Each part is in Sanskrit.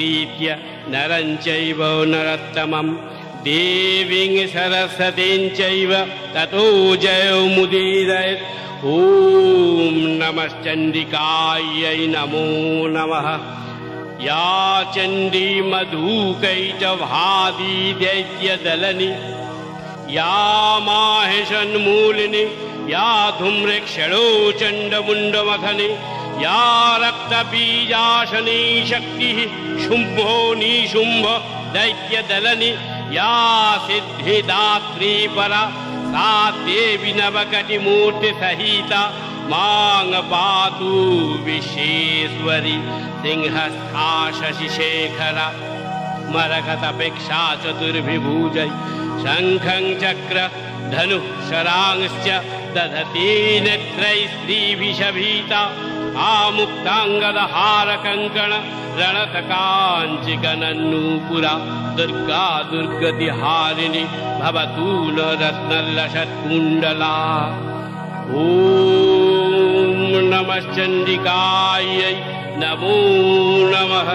नारायणं नमस्कृत्य नरं चैव नरोत्तमं। देवीं सरस्वतीं चैव ततो जयमुदीरयत् ॐ नमश्चण्डिकायै नमो नमः। या चण्डी मधुकैटभादी दैत्यदलनि। या माहिषन्मूलिनि या धूम्रेक्षणो चण्डमुण्डमथनि या रक्तबीजाशनी शक्तिः शुम्भो निशुम्भ दैत्यदलनि या सिद्धिदात्री परा सा देवि नवकटिमूर्तिसहिता माङ् पातु विश्वेश्वरि सिंहस्था शशिशेखर मरकतपेक्षा चतुर्भिभुजै शङ्खं चक्र धनुः शरांश्च दधती नेत्रै स्त्रीभिषभीता आमुक्ताङ्गदहारकङ्कण रणतकाञ्चिकनन्नूपुरा दुर्गा दुर्गतिहारिणि भवतु न रत्नलषत्कुण्डला ॐ नमश्चण्डिकायै नमो नमः।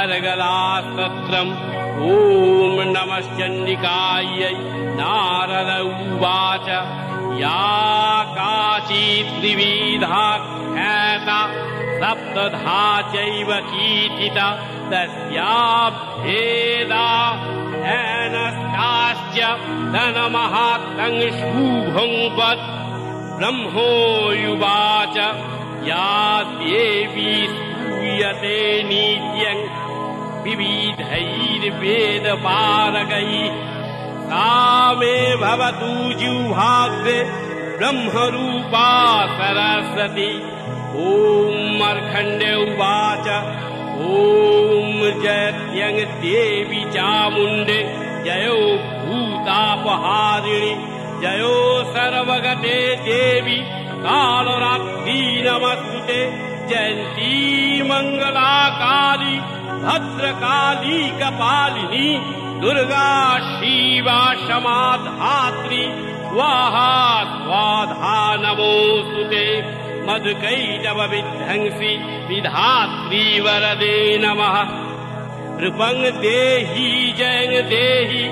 अर्गलास्तत्रम् ॐ नमश्चण्डिकायै नारद उवाच। या काचित् त्रिविधा ख्याता। सप्तधा चैव कीर्तिता। तस्याभेदा हेनस्ताश्च धनमहात्तं शुभङ्पत् ब्रह्मोयुवाच या देवी स्तूयते नित्यं। विविधैर्वेदपारगैः। सा मे भवतु जिह्वाग्रे ब्रह्मरूपा सरस्वती ॐ मर्खण्डे उवाच। ॐ जयत्यङ् देवी चामुण्डे जयो भूतापहारिणि। जयो सर्वगते देवी। कालरात्री नमस्तुते जयन्ती मङ्गलाकाली भद्रकाली कपालिनी। दुर्गा शिवा क्षमाधात्री। स्वाहा स्वाधा नमोऽस्तु ते मधुकैटव विध्वंसि वरदे नमः। नृपङ् देहि जयङ् देहि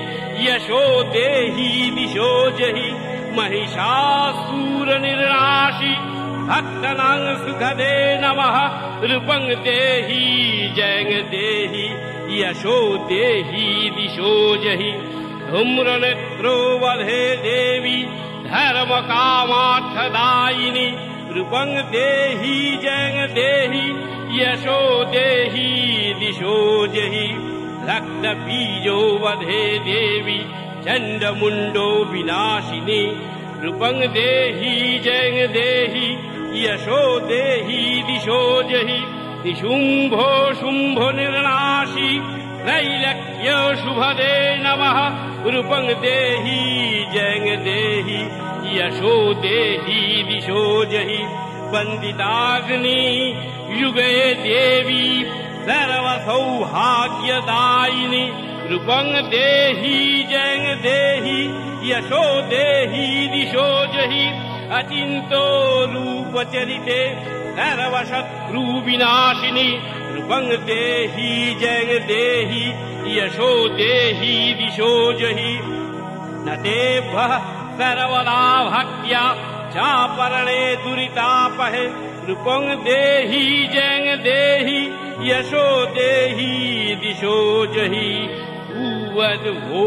यशो देहि दिशो जहि महिषासुरनिर्णाशि भक्तनां सुखदे नमः। नृपङ् देहि जयङ् देहि यशो देहि दिशो जहि। धूम्रनेत्रो वधे देवी धर्मकामार्थदायिनि नृपङ् देहि जयङ् देहि यशो देहि दिशो जहि। रक्तबीजो वधे देवी चण्डमुण्डो विनाशिनि। नृपङ् देहि जयङ् देहि यशो देहि दिशो जहि। निशुम्भो शुम्भो निर्णाशि त्रैलक्य शुभदे नमः। नृपङ् देहि जयङ् देहि यशो देहि दिशो जहि वन्दिताग्नि युगे देवी सर्वसौभाग्यदायिनि नृपङ् देहि जयङ् देहि यशो देहि दिशो जहि अचिन्तो रूपचरिते सर्वशत्रुविनाशिनि नृपङ् देहि जयङ् देहि यशो देहि दिशो जहि न तेभ्यः सर्वदा भक्त्या चापरणे दुरितापहे। नृपङ् देहि जयङ् देहि यशो देहि दिशो जहि। उवद् भो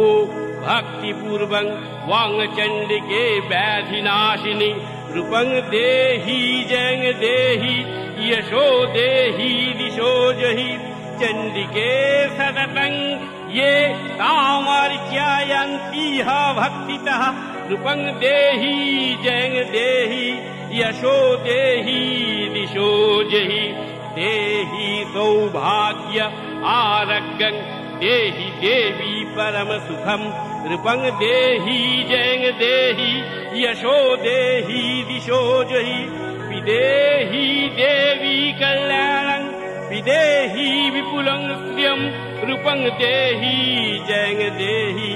भक्तिपूर्वं वाङ्चण्डिके व्याधिनाशिनि। नृपङ् देहि जयङ् देहि यशो देहि दिशो जहि। चण्डिके सततं ये तामर्चयन्तीह भक्तितः नृपङ् देहि जयङ् देहि यशो देहि दिशो जहि। देहि सौभाग्य आरग्यं देहि देवी परमसुखम् नृपङ् देहि जयङ् देहि यशो देहि दिशो जहि। विदेहि देवी कल्याणम् विदेहि विपुलं श्रियं नृपङ् देहि जयङ् देहि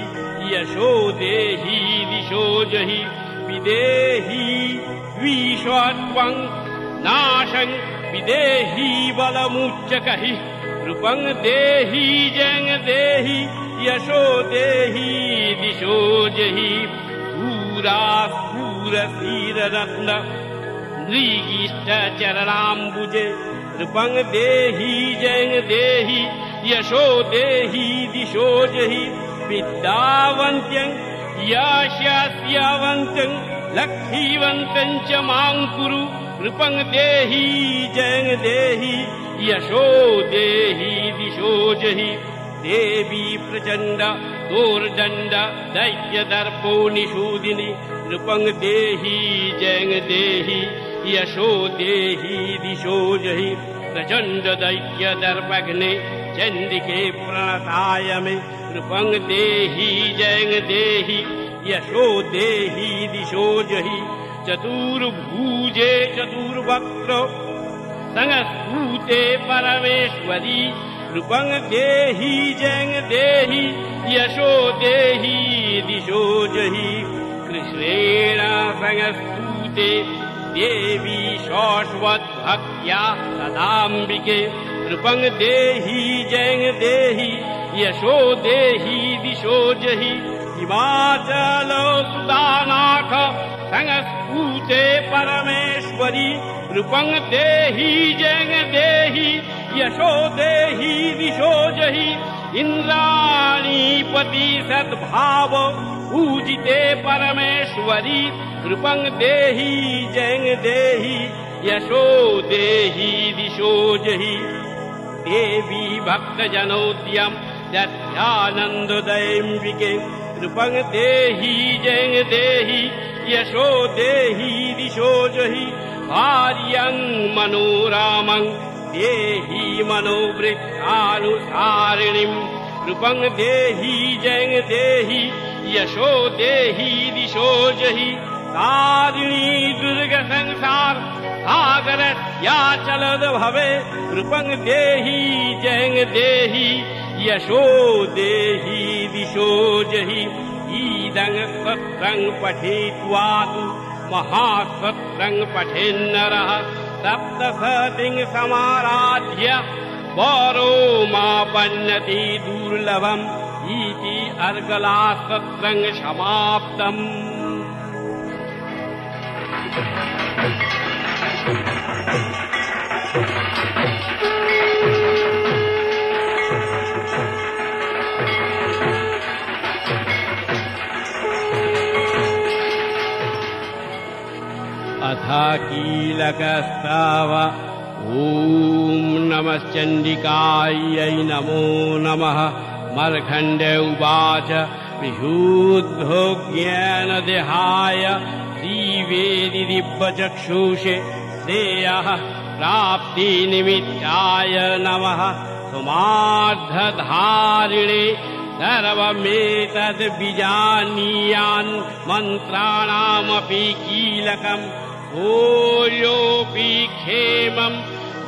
यशो देहि दिशो जहि। विदेहि विश्वत्वं नाशं विदेही बलमुच्चकहि। रूपं देहि जङ् देहि यशो देहि दिशो जहि। सूरा स्फूरशीररत्न रूपं देहि जङ् देहि यशो देहि दिशो जहि यशस्यवन्त्यं लक्ष्मीवन्तं च मां कुरु। नृपं देहि जङ् देहि यशो देहि दिशो जहि। देवी प्रचण्ड दोर्दण्ड दैत्यदर्पो निषूदिनि। नृपं देहि जङ् देहि यशो देहि दिशो जहि प्रचण्ड दैत्यदर्पघ्ने चण्डिके प्रणताय मे नृपं देहि जङ् देहि यशो देहि दिशो जहि चतुर्भुजे चतुर्वक्त्र संस्फूते परमेश्वरी नृपं देहि जङ् देहि यशो देहि दिशो जहि कृष्णेण संस्तूते देवी शाश्वद्भक्त्या सदाम्बिके। नृपं देहि जङ् देहि यशो देहि दिशो जहि हिमाचल सुदानाथ संस्फूते परमेश्वरी नृपं देहि जङ् देहि यशो देहि दिशो जहि इन्द्राणीपति सद्भाव पूजिते परमेश्वरी नृपं देहि जङ् देहि यशो देहि दिशो जहि। देवी भक्तजनोद्यं दध्यानन्ददैम्बिके नृपं देहि जङ् देहि यशो देहि दिशो जहि। भार्यं मनोरामं देहि मनोवृत्तानुसारिणीं। नृपं देहि जङ् देहि यशो देहि दिशो जहि। तारिणी दुर्गसंसार सागरस्याचलद भवे। नृपं देहि जङ् देहि यशो देहि दिशो जहि ईदं सत्रं पठित्वा तु महासत्रं पठेन्नरः सप्तसतिं समाराध्य वरो मापन्नति दुर्लभम् इति अर्गलासत्रं समाप्तम्। अथ कीलकस्ताव ॐ नमश्चण्डिकायै नमो नमः। मर्खण्ड उवाच। श्रीवेदि दिव्यचक्षुषे श्रेयः प्राप्तिनिमित्ताय नमः। सुमार्धधारिणे सर्वमेतद्विजानीयान् मन्त्राणामपि कीलकम् भूयोऽपि क्षेमम्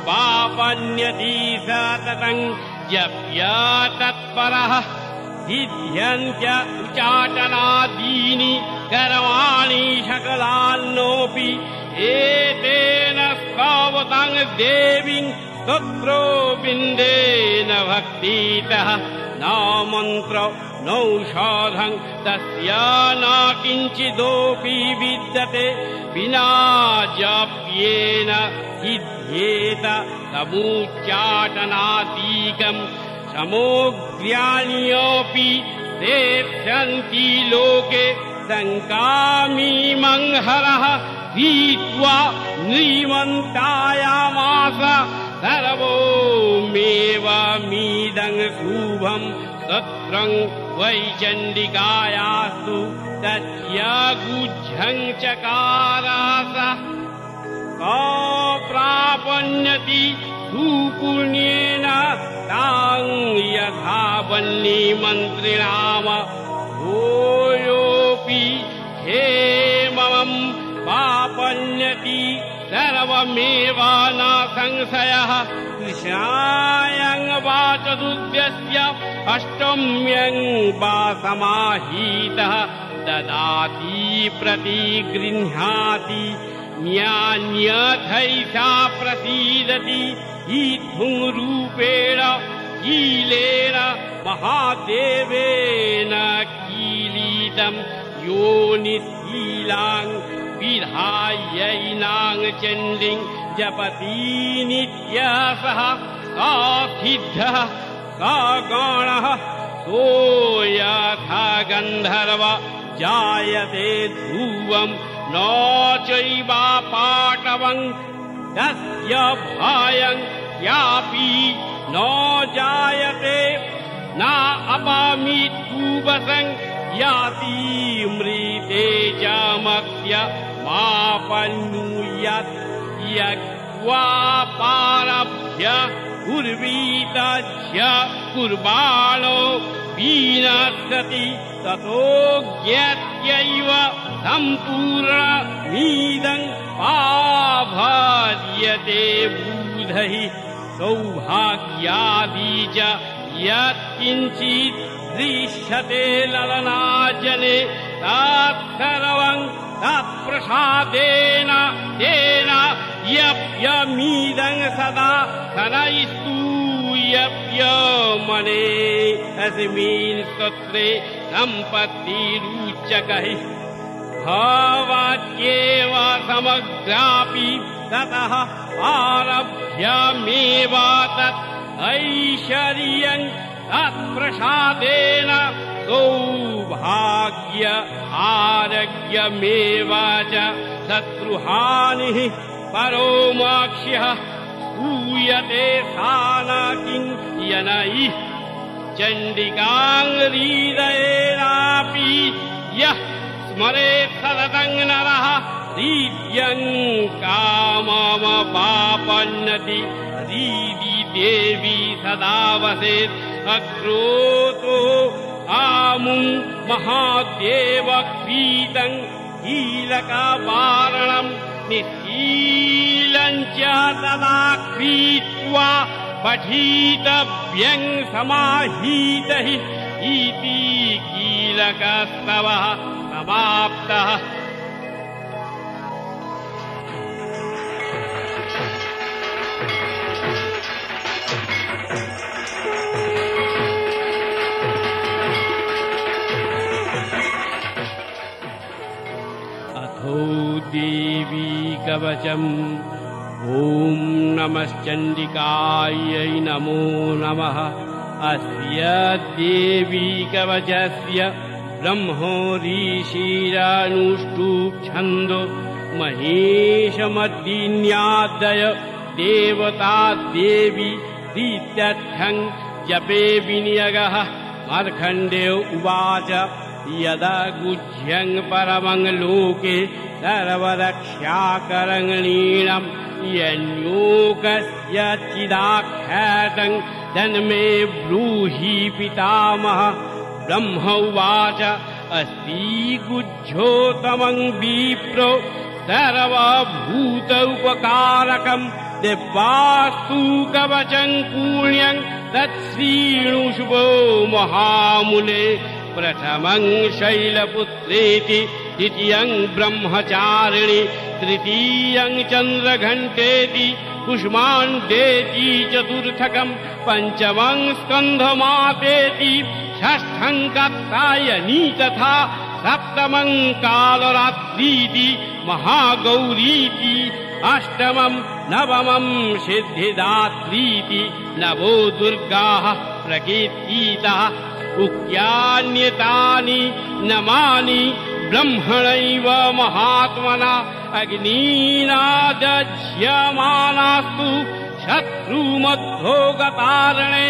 पापन्यति सततम् तत्परः सिद्ध्यन्त्य उचाटनादीनि कर्माणि सकलान्नोऽपि एतेन स्कावताङ् देवीम् बिन्देन भक्तितः न मन्त्र नौषधम् तस्य न किञ्चिदोऽपि विद्यते। विना जप्येन सिद्ध्येत समुच्चाटनादीकम् समोग्र्याण्यपि सेत्स्यन्ति लोके। शङ्कामीमङ्हरः भीत्वा नृमन्तायामास। सर्वोमेवमीदं शुभम् सत्रम् वैचण्डिकायास्तु तस्य गुज्झम् चकारास। प्रापन्यति सुपुण्येन तां यथा वह्निमन्त्रिणाम भूयोऽपि हेमम् पापन्यति सर्वमेव न संशयः। कृष्णायं वा चतुर्भ्यस्य अष्टम्यं वा समाहीतः ददाति प्रतिगृह्णाति। न्यान्यथैषा प्रसीदति। ईद्धुङ्रूपेण कीलेन महादेवेन कीलितम् योनिशीलाङ् विधायैनाङ् चण्डिम् जपती नित्यसः सा सिद्धः सा गणः सो यथा गन्धर्व जायते ध्रुवम् न चैवापाटवम् तस्य भयम् यापि न जायते न अपामि तूवसम् याति मृते चामस्य मापन्नुयत् यक्वापारभ्य कुर्वीतस्य कुर्बाणो विनश्यति ततो ज्ञत्यैव सम्पूर्णमीदम् आभार्यते बुधैः सौभाग्यादि च यत्किञ्चित् दृश्यते ललनाजने तत्सर्वम् तत्प्रसादेन तेन यप्यमीदम् सदा शनैस्तूयप्यमने अस्मिन् स्तोत्रे सम्पत्तिरुचकैः भवाक्येव समग्रापि ततः आरभ्यमेव तत् ऐश्वर्यम् तत्प्रसादेन सौभाग्य आरोग्यमेव च शत्रुहानिः परो मोक्ष्यः सूयते सा न किञ्चनैः चण्डिकाङ्गीदयेनापि यः स्मरेत् सततम् नरः दीव्यम् काममपापन्नति दीवि देवी सदा वसेत् अक्रोतो आमुम् महादेव क्रीतम् कीलकवारणम् निःशीलम् च तदा क्रीत्वा पठितव्यम् समाहीतः इति कीलकस्तवः समाप्तः देवी कवचम् ॐ नमश्चण्डिकायै नमो नमः। अस्य देवी कवचस्य ब्रह्मोरीशिरानुष्टुप्छन्दो महेशमद्दिन्यादय देवता देवी दीत्यर्थम् जपे विनियगः। मार्खण्डेय उवाच यदा गुह्यम् परमम् लोके सर्वरक्षाकरणीणम् यन्योगस्य चिदाख्यातम् जन्मे ब्रूहि पितामह ब्रह्म उवाच अस्ति गुज्झोतमम् विप्रो सर्वभूत उपकारकम् दिव्वास्तु कवचम् पुण्यम् तत्श्रीणुषुभो महामुने प्रथमम् शैलपुत्रेति द्वितीयम् ब्रह्मचारिणि तृतीयम् चन्द्रघण्टेति कुष्माण्डेति चतुर्थकम् पञ्चमम् स्कन्धमातेति षष्ठम् कात्यायनी तथा सप्तमम् कालरात्रीति महागौरीति अष्टमम् नवमम् सिद्धिदात्रीति नवो दुर्गाः प्रकीर्तितः उक्यान्यतानि नमानि ब्रह्मणैव महात्मना अग्नीनादज्यमानास्तु शत्रुमद्धोगतारणे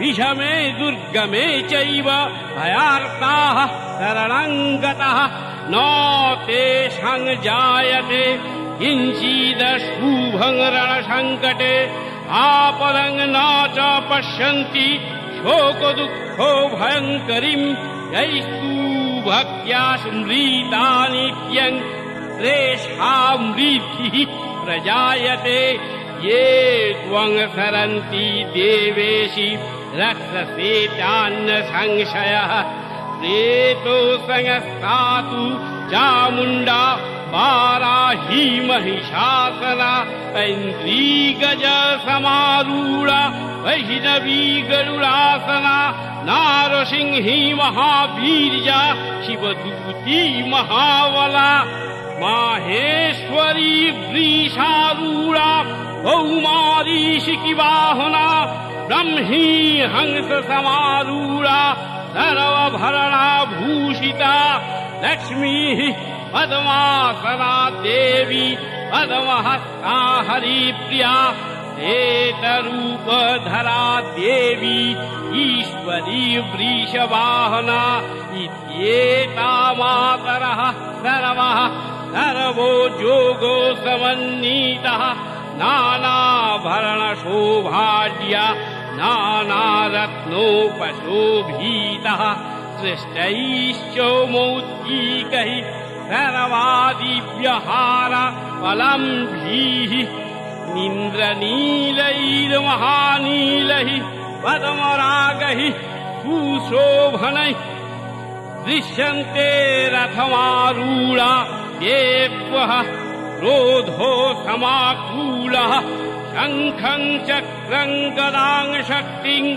विषमे दुर्गमे चैव भयार्ताः शरणम् गतः न तेषाम् जायते किञ्चिदशुभम् रणसङ्कटे आपदम् न च पश्यन्ति शोकदुःखो भयङ्करीम् यैस्तु भक्त्या स्मृता नित्यम् प्रजायते। ये त्वम् सरन्ति देवेशि रक्षसे चान्न संशयः वाराही महिषासना ऐन्द्रीगज समारूढा वैष्णवी गरुडासना नारसिंही महावीर्या शिवदूती महावला माहेश्वरी वृषारूढा कौमारीशिकिवाहना ब्रह्मी हंस समारूढा सर्वभरणा भूषिता लक्ष्मीः पद्मासना देवी पद्महस्ता हरिप्रिया एतरूपधरा देवी ईश्वरी वृषवाहना इत्येता मातरः सर्वः सर्वो जोगो समन्नीतः नानाभरणशोभाढ्या नानारत्नोपशोभीतः सृष्टैश्चौमौक्तीकैः सर्वादिव्यहार फलम्भीः इन्द्रनीलैर्महानीलैः पद्मरागैः सुशोभनैः दृश्यन्ते रथमारूढा देवः क्रोधो समाकूलः शङ्खम् चक्रम् गदाम् शक्तिम्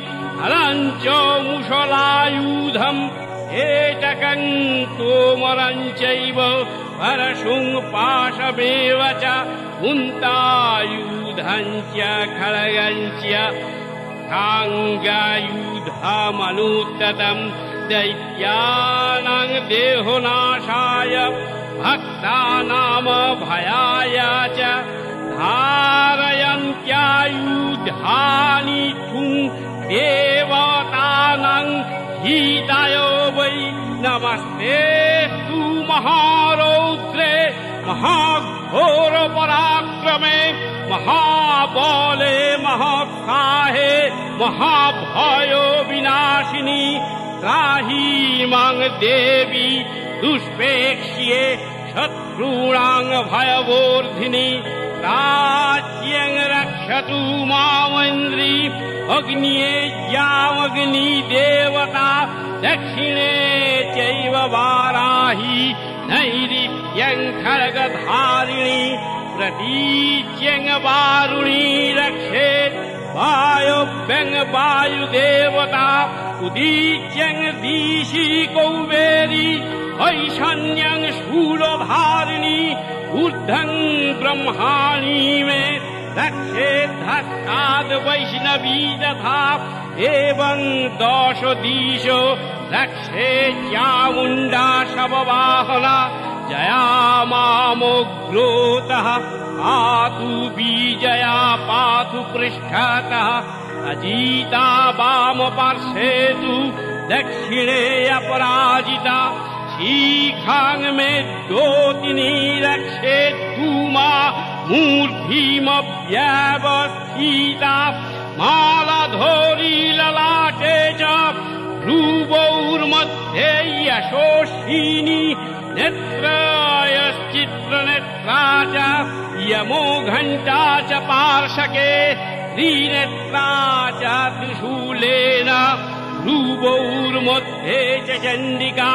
हलम् च मुषलायुधम् एटकम् तोमरम् चैव पाशमेव च कुन्तायुधम् च खड्गम् दैत्यानाम् देहोनाशाय भक्तानाम भयाय च धारयन्त्यायुधानि ठुम् देवतानाम् हिताय वै नमस्ते तु महारौद्रे महाघोरपराक्रमे महाबले महत्साहे महाभयो विनाशिनी त्राही माङ् देवी दुष्पेक्ष्ये शत्रूणाङ् भयवोर्धिनि राज्यं रक्षतु मामन्द्री अग्न्ये यामग्नि देवता दक्षिणे चैव वाराही नैऋत्यं खड्गधारिणी प्रतीच्यं वारुणी रक्षेत् वायुव्यङ् वायुदेवता उदीच्यं दिशि कौबेरी ऐशान्यं शूलधारिणी ऊर्ध्वं ब्रह्माणि मे रक्षेद्धस्ताद् वैष्णवी तथा एवं दश दिशो रक्षेत्यामुण्डा शववाहना जया मामोग्रोतः पातु बीजया पातु पृष्ठतः अजीता वामपार्श्वे तु दक्षिणे अपराजिता शीघ्राङ् मे द्योतिनी रक्षे धूमा मूर्धिमव्यवस्थिता मालाधोरी ललाटे च भ्रुवौर्मध्ये यशोषिनी नेत्रयश्चित्रनेत्रा च यमो घण्टा च पार्शके त्रिनेत्रा च त्रिशूलेन भ्रुवौर्मध्ये च चण्डिका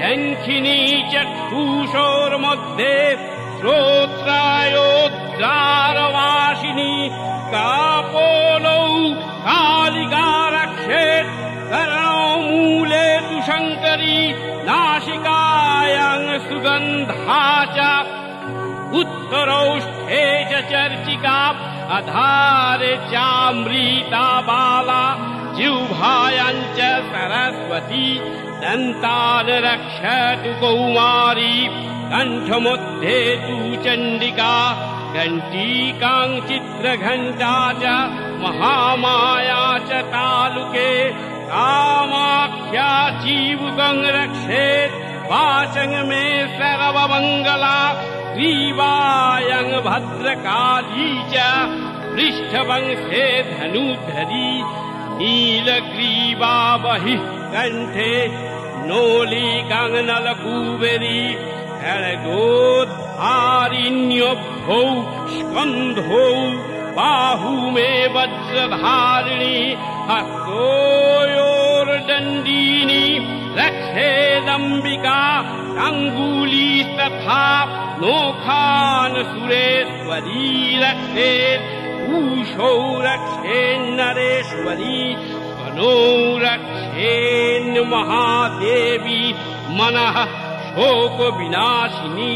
शङ्खिनी चक्षुषोर्मध्ये श्रोत्रायोद्गारवासिनी कापोलौ कालिका रक्षेत् कर्णौ मूले तु शङ्करी नासिकायां सुगन्धा च उत्तरौष्ठे च चर्चिका अधारे चामृता बाला च सरस्वती दन्तान् रक्षतु कौमारी कण्ठमध्ये तु चण्डिका घण्टीकाम् चित्रघण्टा च महामाया च तालुके कामाख्या जीवकम् रक्षेत् वाचङ् मे सर्वमङ्गला ग्रीवायङ् भद्रकाली च पृष्ठवंशे धनुधरी नीलग्रीवा बहिः कण्ठे नोलिकाङ्नलकुबेरी खड्गोद्धारिण्यभ्यौ स्कन्धौ बाहू मे वज्रधारिणी हस्तोयोर्दण्डीनि रक्षेदम्बिका अङ्गुलीस्त तथा नोखान् सुरेश्वरी रक्षेत् ऊषौ रक्षेन्नरेश्वरी नो रक्षेन्महादेवी मनः शोकविनाशिनी।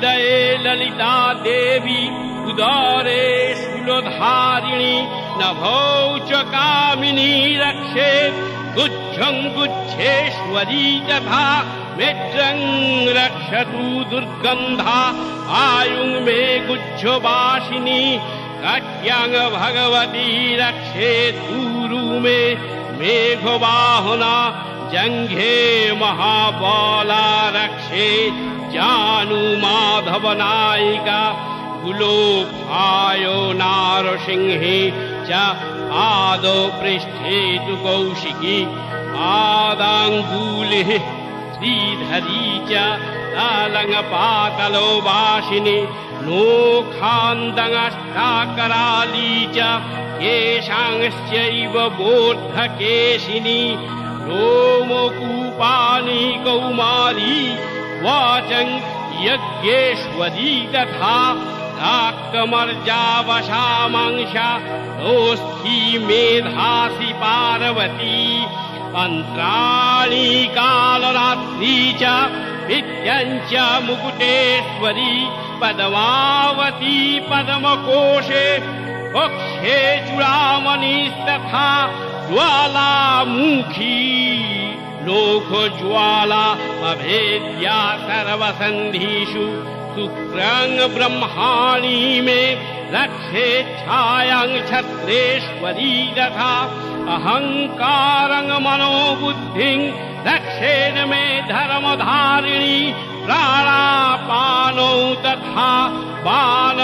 हृदये ललिता देवी उदारे शूलधारिणी नभौ च कामिनी रक्षेत् गुच्छम् गुच्छेश्वरी तथा मेट्रम् रक्षतु दुर्गन्धा आयुङ् मे गुच्छवासिनी कट्यङ् भगवती रक्षेत् ऊरु मे मेघवाहना जङ्घे महाबाला रक्षे जानु माधवनायिका कुलोफायो नारसिंहे च आदौ पृष्ठे तु कौशिकी आदाङ्गुलिः श्रीधरी च तालङ्गपातलो वासिनि नोखान्दङ्गष्टाकराली च केशांश्चैव बोर्धकेशिनी रोमकूपानि कौमारी वाचम् यज्ञेश्वरी तथा काकमर्जावशामांशा दोस्थी मेधासि पार्वती अन्तराणि कालरात्री च विद्यम् च मुकुटेश्वरी पदमावती पद्मकोशे वक्षे चूडामणिस्तथा ज्वालामुखी लोकज्वाला अभेद्या सर्वसन्धिषु शुक्रङ् ब्रह्माणि मे रक्षे छायां छत्रेश्वरी तथा अहङ्कारङ् मनोबुद्धिम् रक्षेण मे धर्मधारिणी प्राणापानौ तथा बाण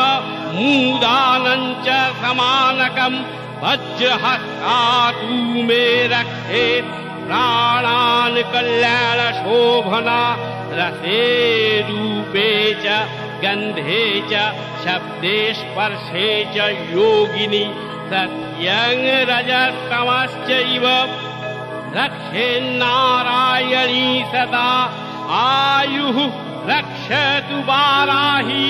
मूदानम् च समानकम् वज्रहस्तातु मे रक्षेत् प्राणान् कल्याणशोभना रसे रूपे च गन्धे च शब्दे स्पर्शे च योगिनि सत्यङ् रजस्तमश्चैव रक्षेन्नारायणी सदा आयुः रक्षतु वाराहि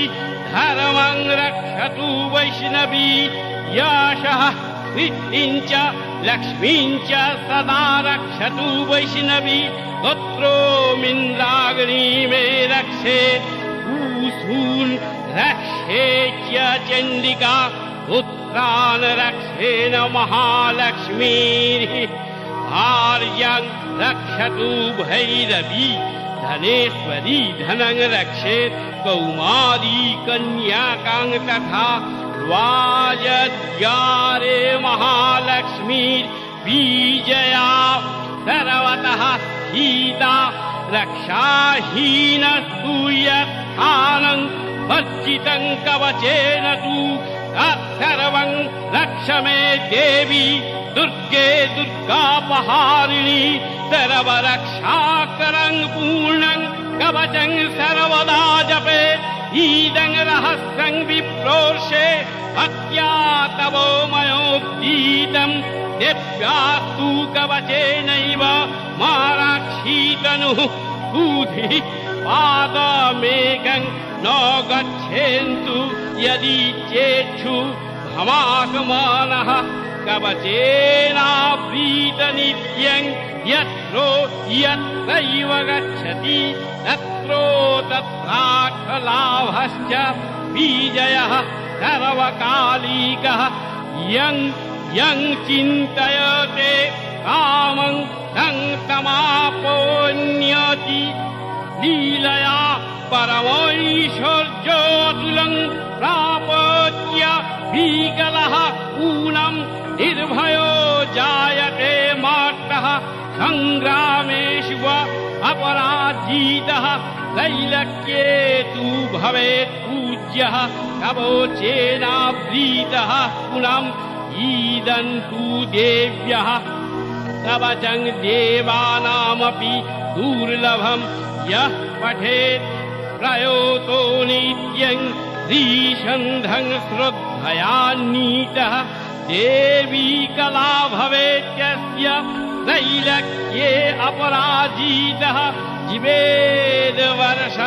धर्मं रक्षतु वैष्णवी यशः वृत्तिम् च लक्ष्मीम् च सदा रक्षतु वैष्णवी पुत्रोमिन्द्राग्नी मे रक्षे रक्षेत्य चण्डिका पुत्रान् रक्षेण महालक्ष्मीः भार्यम् रक्षतु भैरवी धनेश्वरी धनं रक्षेत् कौमारी कन्याकाङ् तथा वाजद्यारे महालक्ष्मी बीजया सर्वतः सीता रक्षाहीनस्तु यत्स्थानम् वर्जितम् कवचेन तु तत्सर्वम् रक्ष मे देवी दुर्गे दुर्गापहारिणी सर्वरक्षाकरम् पूर्णम् कवचम् सर्वदा जपेत् ईदम् रहस्यम् विप्रोषे भक्त्या तवो मयोद्गीतम् दिव्यास्तु कवचेनैव माराक्षीतनुः पादमेकम् न गच्छन्तु यदि चेच्छु भमागमानः कवचेनाप्रीतनित्यम् यत्रो यत्रैव गच्छति तत्रो तत्रार्थलाभश्च विजयः सर्वकालिकः। यम् यम् चिन्तयते कामम् तं तमापोन्यति लीलया परमैश्वर्योऽतुलम् प्रापत्य विकलः ऊनम् निर्भयो जायते मार्तः सङ्ग्रामेषु अपराजीतः त्रैलक्ये तु भवेत् पूज्यः कवचेनाव्रीतः पुनम् ईदन्तु देव्यः कवचम् देवानामपि दुर्लभम् यः पठेत् प्रयोतो नित्यम् श्रीषन्धम् श्रद्धयान्नीतः देवी कला भवेत्यस्य त्रैलक्ये अपराजीतः जीवेद वर्ष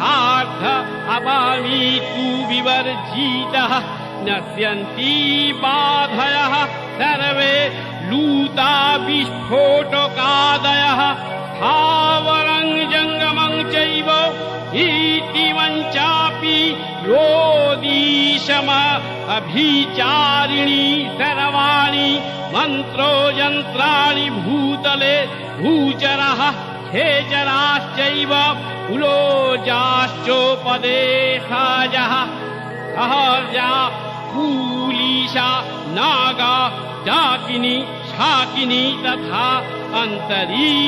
सार्ध अपामि तु विवर्जितः नश्यन्ति बाधयः सर्वे लूता विस्फोटकादयः स्थावरं जङ्गमं चैव इतिवञ्चापि योदीशम अभिचारिणी सर्वाणि मन्त्रो यन्त्राणि भूतले भूचरः खेचराश्चैव कुलोजाश्चोपदेशाजः सहजा कूलीशा नागा डाकिनी शाकिनी तथा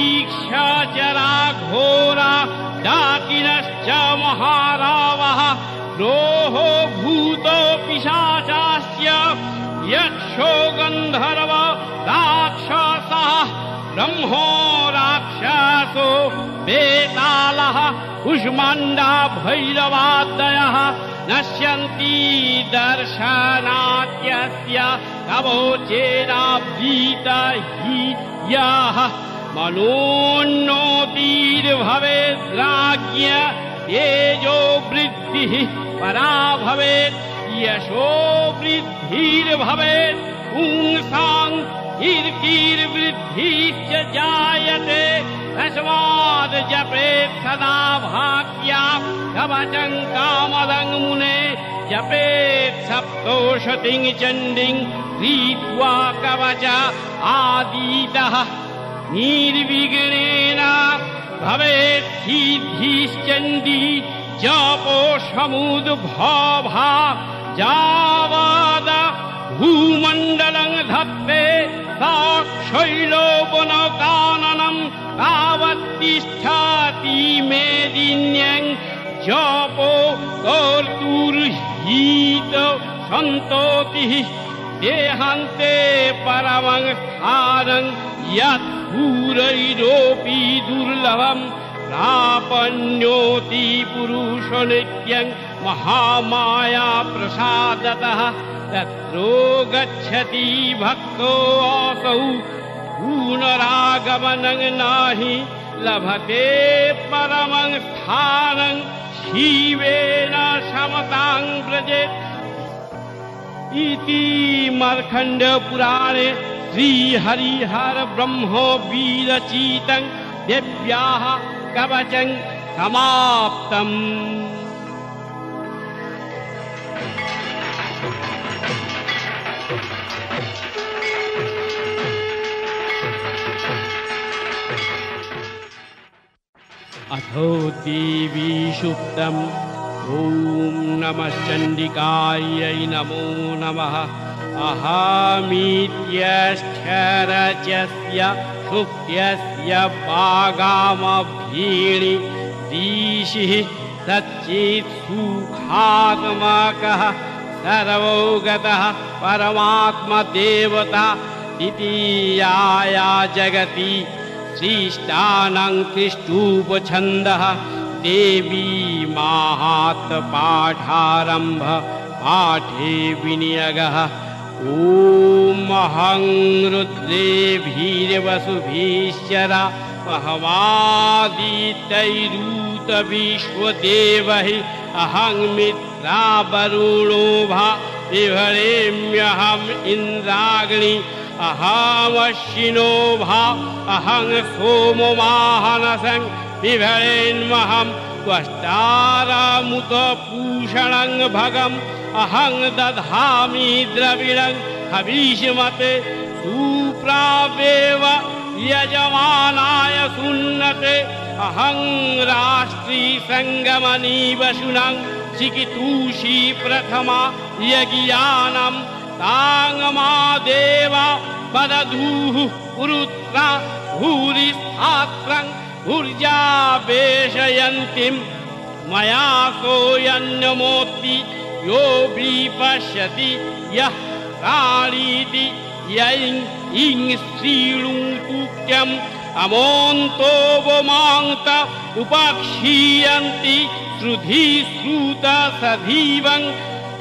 अन्तरीक्षचरा घोरा डाकिनश्च महारावः द्रोहो भूतो पिशाचास्य यक्षो गन्धर्व राक्षसः ब्रह्मो राक्षसो वेतालः कुष्माण्डा भैरवादयः नश्यन्ति दर्शनात्यस्य कवोचेनाब्दीत हि यः मनोन्नोतिर्भवेद्राज्ञ तेजो वृद्धिः परा भवेत् यशो वृद्धिर्भवेत् पुंसां कीर्तिर्वृद्धिश्च जायते तस्माद् जपेत् सदा भाग्या कवचं कामदं मुने जपेत् सप्तोषतिं चण्डिं क्रीत्वा कवच आदीतः निर्विघ्नेन भवेत् सिद्धिश्चण्डी जपो समुद्भवा जावाद भूमण्डलं धत्ते सा शैलोपनकाननं तावत्तिष्ठति मेदिन्यं जपो कर्तुर्हीत सन्तोतिः देहान्ते परमं स्थानं यत् पूरैरोऽपि दुर्लभम् प्रापण्योति पुरुषनित्यं महामाया प्रसादतः तत्रो गच्छति भक्तोऽसौ पुनरागमनं नहि लभते परमं स्थानं शिवेन समतां व्रजेत्। इति मार्खण्डपुराणे श्रीहरिहर ब्रह्मो विरचितं देव्याः कवचं समाप्तम् अथो देवी सुप्तम् ॐ नमश्चण्डिकायै नमो नमः। अहमीत्यक्षरजस्य सुप्त्यस्य वागामभीणि ऋषिः सच्चित् सुखात्मकः। सर्वोगतः परमात्मदेवता। द्वितीयाया जगति सृष्टानं तिष्ठुपछन्दः देवी माहात्पाठारम्भ पाठे विनियगः। ॐहं रुद्रेभिर्वसुभिश्चरा महवादितैरूतविश्वदेवहि अहं मित्रावरुणो भा विभरेम्यहम् इन्द्राग्नि अहमश्विनो भा अहं सोममाहनसं बिभरेन्महं त्वष्टारामुतपूषणं भगम् अहं दधामि द्रविणं हवीष्मते सुप्रावेव यजमानाय सुन्नते अहं राष्ट्रीसङ्गमनीवशुनं चिकितूषी प्रथमा यज्ञानं देवा वदधूः पुरुत्रा भूरिस्थात्रं भुर्जावेशयन्तीं मया सोऽयन्नमोत्ति यो विपश्यति यः प्राणीति यं इं श्रीणुतुक्यम् अमोन्तो वमान्त उपक्षीयन्ति श्रुधि श्रुत सधीवं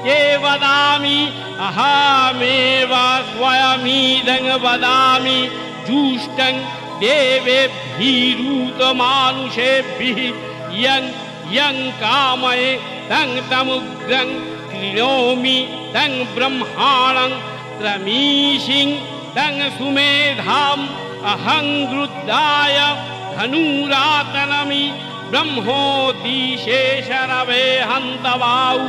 ये वदामि अहमेव स्वयमीदं वदामि जुष्टं देवेभिरूतमानुषेभिः यं यं कामये तं तमुग्रं क्रीणोमि तं ब्रह्माणं त्रमीशिं तं सुमेधाम् अहं गृद्धाय धनुरातनमि ब्रह्मोद्दिशेषरवे हन्तवाौ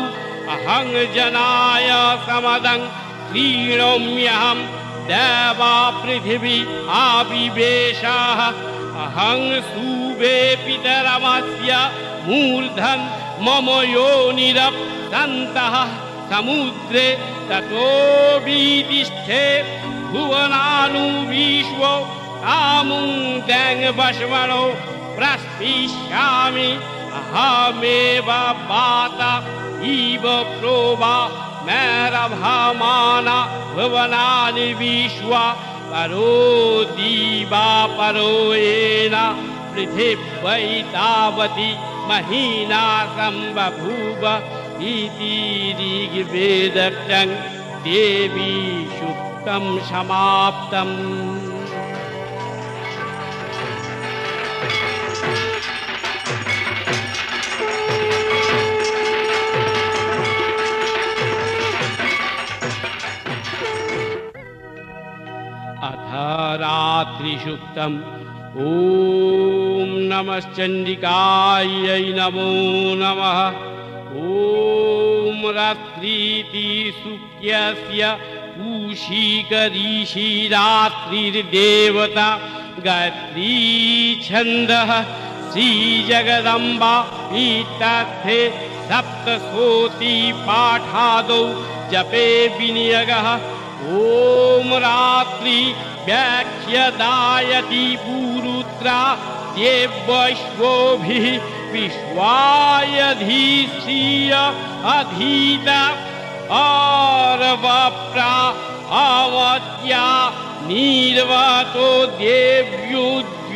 अहं जनाय समदं क्रीणोम्यहं देवा पृथिवी आविवेशाः। अहं सुवे पितरमस्य मूर्धन् मम योनिरप्तन्तः समुद्रे ततो वितिष्ठे भुवनानुविश्व आमुं देङ्वश्वणो प्रस्पिष्यामि अहमेव वाता इव प्रोवा मैरभामाना भुवनानि विश्वा परो दीवा परो येन पृथिव्यै तावती महीना सम्बभूव इति देवी सुक्तं समाप्तम् रात्रिषुक्तम् ॐ नमश्चण्डिकायै नमो नमः। ॐ रात्रीति सुक्यस्य पूषीकरीषि रात्रिर्देवता गायत्री छन्दः श्रीजगदम्बा इत्थे सप्तशोति पाठादौ जपे विनियगः ॐ रात्रि व्याख्यदायति पुरुत्रा देवश्वोभिः विश्वायधीश्रिय अधीता आरवप्रा अवत्या निर्वतो देव्युद्यवत्यः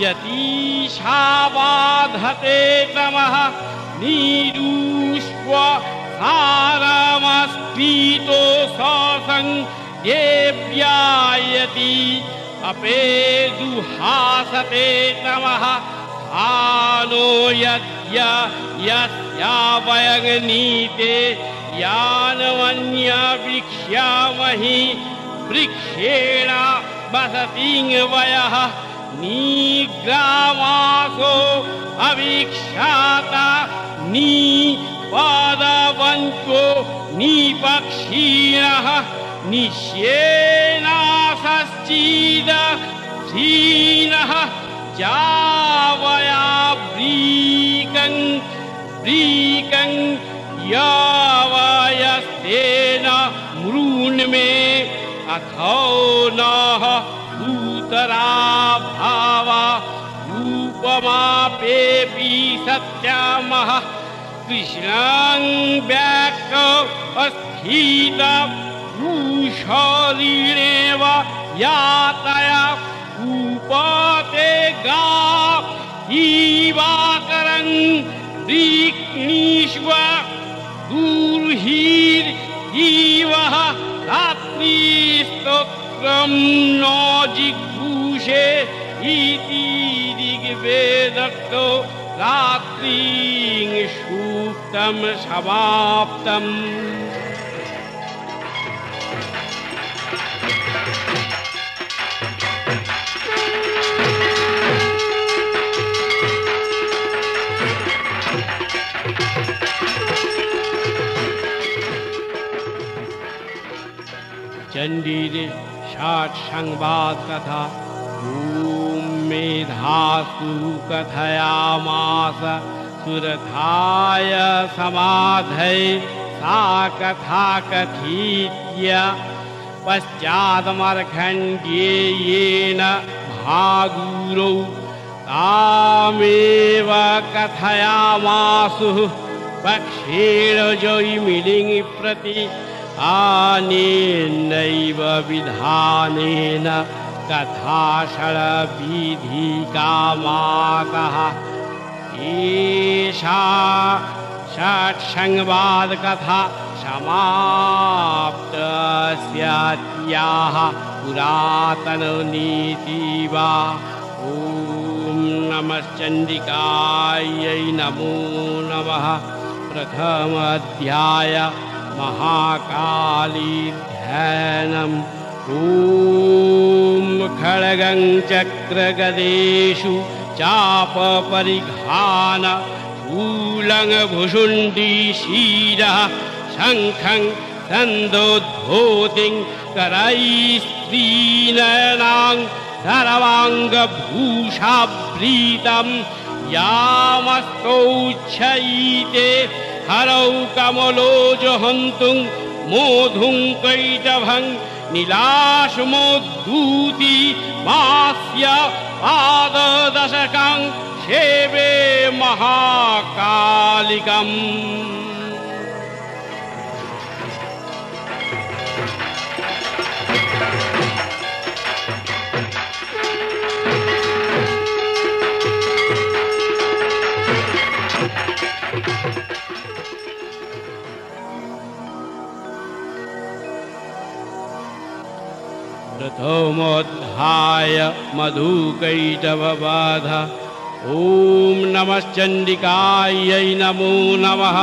यतीशा बाधते तमः निरुष्व हारमस्फीतो ससं देव्यायति अपे दुहासते तमः आनो यद्य यस्यावयगनीते यानवन्यवीक्ष्यामहि वृक्षेण वसतिं वयः निग्रामासो अवीक्षाता नी निपक्षीणः निश्येनासश्चिद क्षीणः जावया व्रीकं व्रीकं यावयस्तेन मृण्मे अथो नः भूतरा भावा रूपमापेऽपि सत्यामः कृष्णं व्याक अस्थित यातया उपते गा दीक्ष्णीष्व दूर्हीर्जीवः रात्रिस्तोत्रं न जिघूषे इति ऋग्वेदक्तो सूक्तं समाप्तम् चण्डीर षाट् संवाद कथा मेधासु कथयामास सुरथाय समाधये सा कथा कथीत्य पश्चादमर्खण्ड्येयेन भागुरौ तामेव कथयामासुः पक्षेण जयिमिलिङ् प्रति आनेनैव विधानेन कथा षड्विधिकामाकः एषा षट्संवादकथा समाप्तस्यात्याः पुरातननीति वा ॐ नमश्चण्डिकायै नमो नमः। प्रथमाध्याय महाकाली ध्यानम् ॐ खड्गं चक्रगदेषु चापपरिघान शूलङ्भुषुण्डी शिरः शङ्खं छन्दोद्भूतिं करैस्त्रीनयनां सर्वाङ्गभूषाभृतं यामस्तौच्छयिते हरौ कमलोजहन्तुं मोधुं कैटभं नीलाशमोद्धूति मास्य पाददशकं सेवे महाकालिकम् प्रथमोऽध्याय मधुकैटवबाध। ॐ नमश्चण्डिकायै नमो नमः।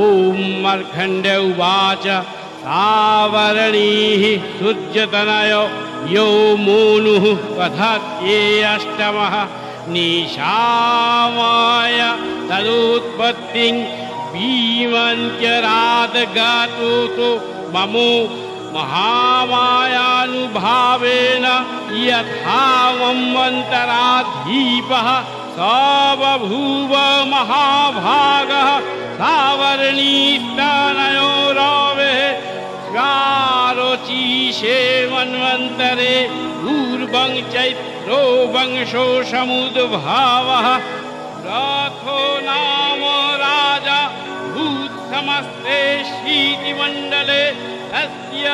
ॐ मर्खण्ड्य उवाच सावरणीः सूर्यतनय यो मोनुः कथत्ये अष्टमः। निशामाय तदुत्पत्तिं भीमन्त्यरादगातु तु ममो महामायानुभावेन यथा मन्वन्तराधीपः स बभूव महाभागः सावर्णीस्तनयो रवे स्वारोचीशे मन्वन्तरे पूर्वं चैत्रो वंशो समुद्भावः रथो नाम राजा भूत्समस्ते शीतिमण्डले तस्य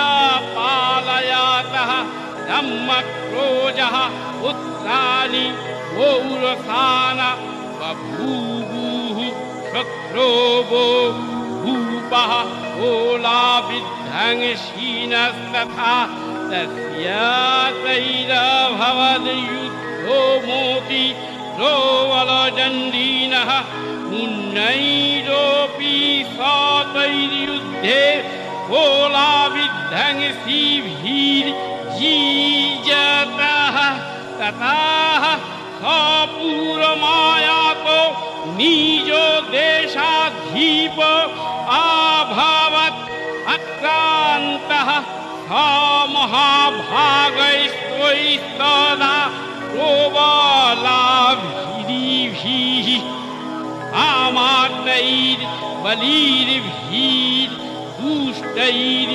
पालयातः धम्मक्रोजः पुत्राणि पौरसान बभूवुः शक्रोवो भूपः ओलाविद्धङ्क्षीणस्तथा तस्य तैरभवद्युद्धो मोति प्रोवलजण्डीनः मुन्नैरोऽपि स तैर्युद्धे ओलाविद्धङ्सीभिर्जीजतः ततः सपूरमायातो निजो देशाधीप अभवत् अक्रान्तः स महाभागैस्त्वैस्तदा प्रोबलाभिरिभिः आमार्तैर्बलिर्भिर् दुष्टैर्दुष्टो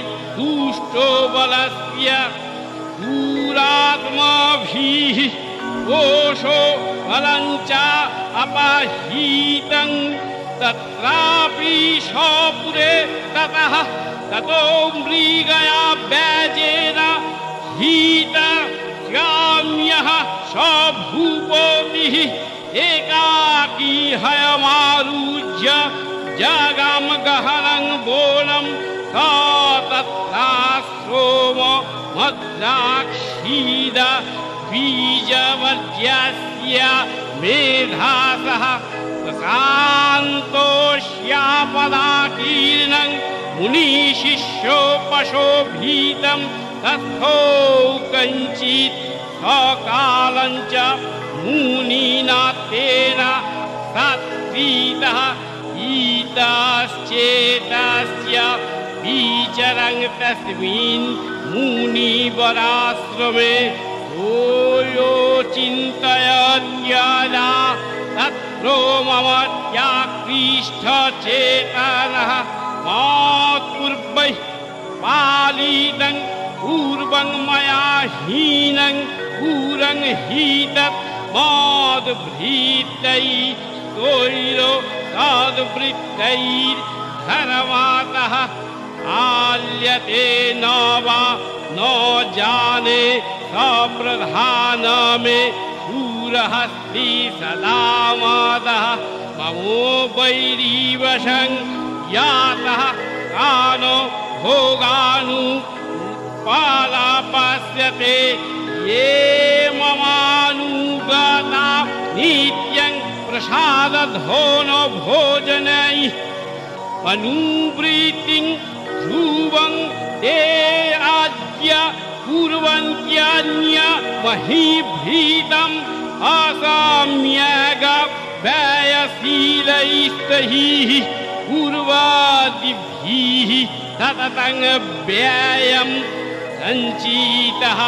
बलस्य दूरात्माभिः कोशो बलञ्च अपहीतं तत्रापि स्वपुरे ततः ततो मृगया व्याजेन हीत ग्राम्यः स्वभूपोतिः एकाकी हयमारुज्य जगाम गहनं बोलं तत्राश्रोम मद्राक्षीद बीजवर्ज्यस्य मेधासः प्रशान्तोष्यापदाकीर्णं मुनिशिष्यो पशोभीतं तस्थो कञ्चित् सकालञ्च मुनिना तेन सत्प्रीतः ईताश्चेतस्य बीचरं तस्मिन् मुनिवराश्रमे सोयो चिन्तयत्यादा तत्रो मम त्याकृष्टचेतनः मातुर्वैः पालितं पूर्वं मया हीनं पूरं हि तत् माद्भृतै तोरो तद्वृत्तैर्धर्मातः आल्यते न वा न जाने सप्रधान मे शूरहस्ति सदा मादः ममो वैरीवशं यातः कानो भोगानु पालापस्यते। ये ममानुगता नी प्रसादधो न भोजनै अनुवृत्तिं ध्रुवं ते राज्य कुर्वन्त्यन्य महीभीतम् असाम्यग व्ययशीलैस्तैः पूर्वादिभिः सततं व्ययं सञ्चितः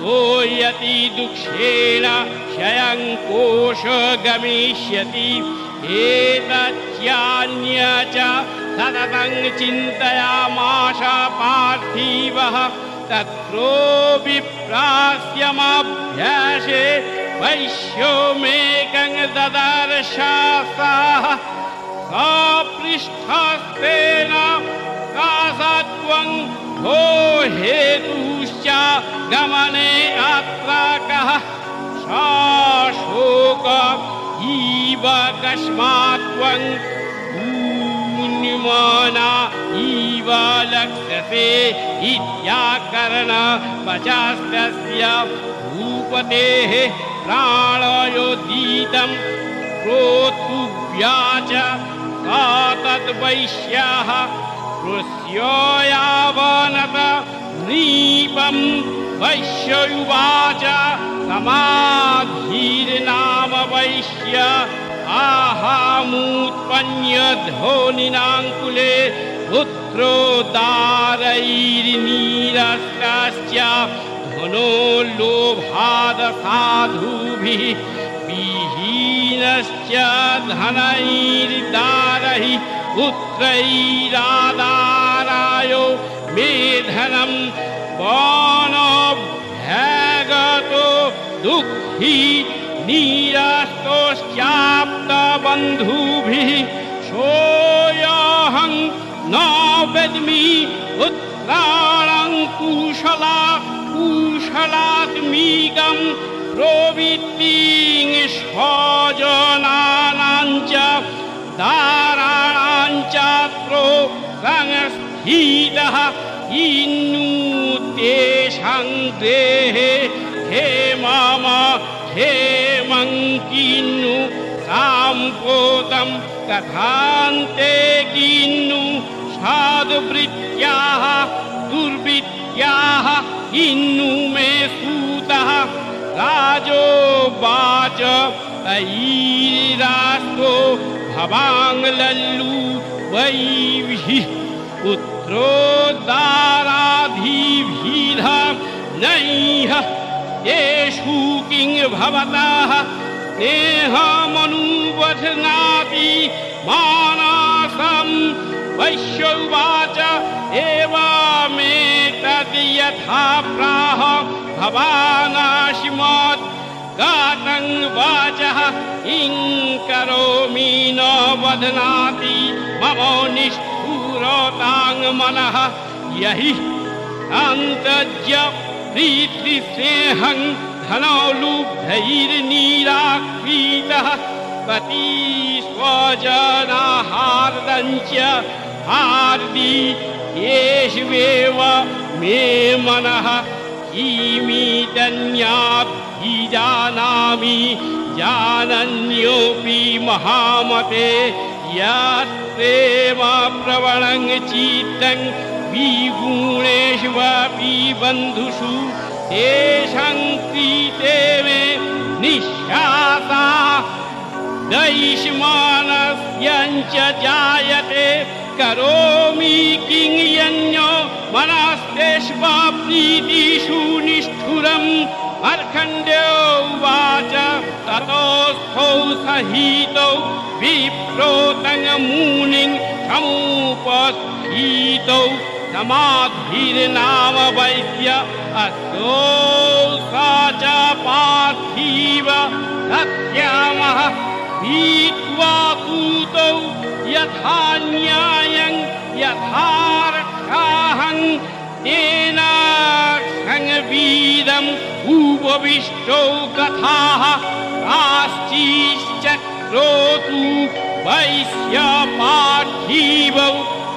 सोयति दुःखेन क्षयं कोश गमिष्यति एतच्चान्य च सततं चिन्तयामाश पार्थिवः तत्रो विप्रास्यमभ्यासे वैश्योमेकं ददर्शासाः। सपृष्ठस्तेन कासत्वं हेतुश्च गमने अत्र कः? शाशोक इव कस्मात् त्वं इव लक्ष्यसे इत्याकरण वचास्तस्य भूपतेः प्राणयोदीतं क्रोतुव्या च सा तद्वैश्याः कृष्यो यावनत नीपं वैश्युवाच समाधीर्नाम वैश्य आहामुत्पन्यध्वनिनाङ्कुले पुत्रोदारैर्नीरस्कश्च धनो लोभादसाधुभिः विहीनश्च धनैर्दारैः पुत्रैरादारायो मेधनं वनभ्यगतो दुःखी नीरस्तोश्चाप्तबन्धुभिः सोऽहं न वेद्मि उत्ताणं कुशला कुशलात्मीकं प्रवृत्तिं स्वजनानां च दाराणां चात्रो संस्थितः इन्नु तेषां मम हे मङ्किन्नु साम्पोतं कथान्ते किन्नु साधुवृत्त्याः दुर्वृत्त्याः इन्नु मे सूतः राजोवाच ऐरास्तो भवाङ्लल्लु वैभिः पुत्रोदाराधिभिध नैह येषु किं भवतः स्नेहमनुवधनापि मानसं वैश्यवाच एवमेतद् यथा प्राह भवानाशिमत् गातं वाचः किं करोमि न वदनाति मम निष्ठुरताङ्मनः यहि अन्तज्य प्रीतिस्नेहं धनौलुब्धैर्नीराक्रीतः पति स्वजनाहार्दञ्च हार्दि येष्वेव मे मनः ईमिदन्याभिजानामि जानन्योऽपि महामते यत्प्रेम प्रवणं चित्तं विगुणेष्वपि बन्धुषु कृते मे निःश्वासा दैष्मानस्यञ्च जायते करोमि किं यन्यो मनस्तेष्वा प्रीतिषु निष्ठुरम् अर्खण्ड्यो उवाच ततोऽस्थौ सहितौ विप्रोतङ्मुनिं समुपस्थितौ समाधिर्नाम वैद्य अस्तो सा च पार्थिव सत्यामः पीत्वा पूतौ यथा न्यायं यथार्थाहं तेन संवीदम् उपविष्टौ कथाः काश्चिश्चक्रोतु वैश्य पार्थिवौ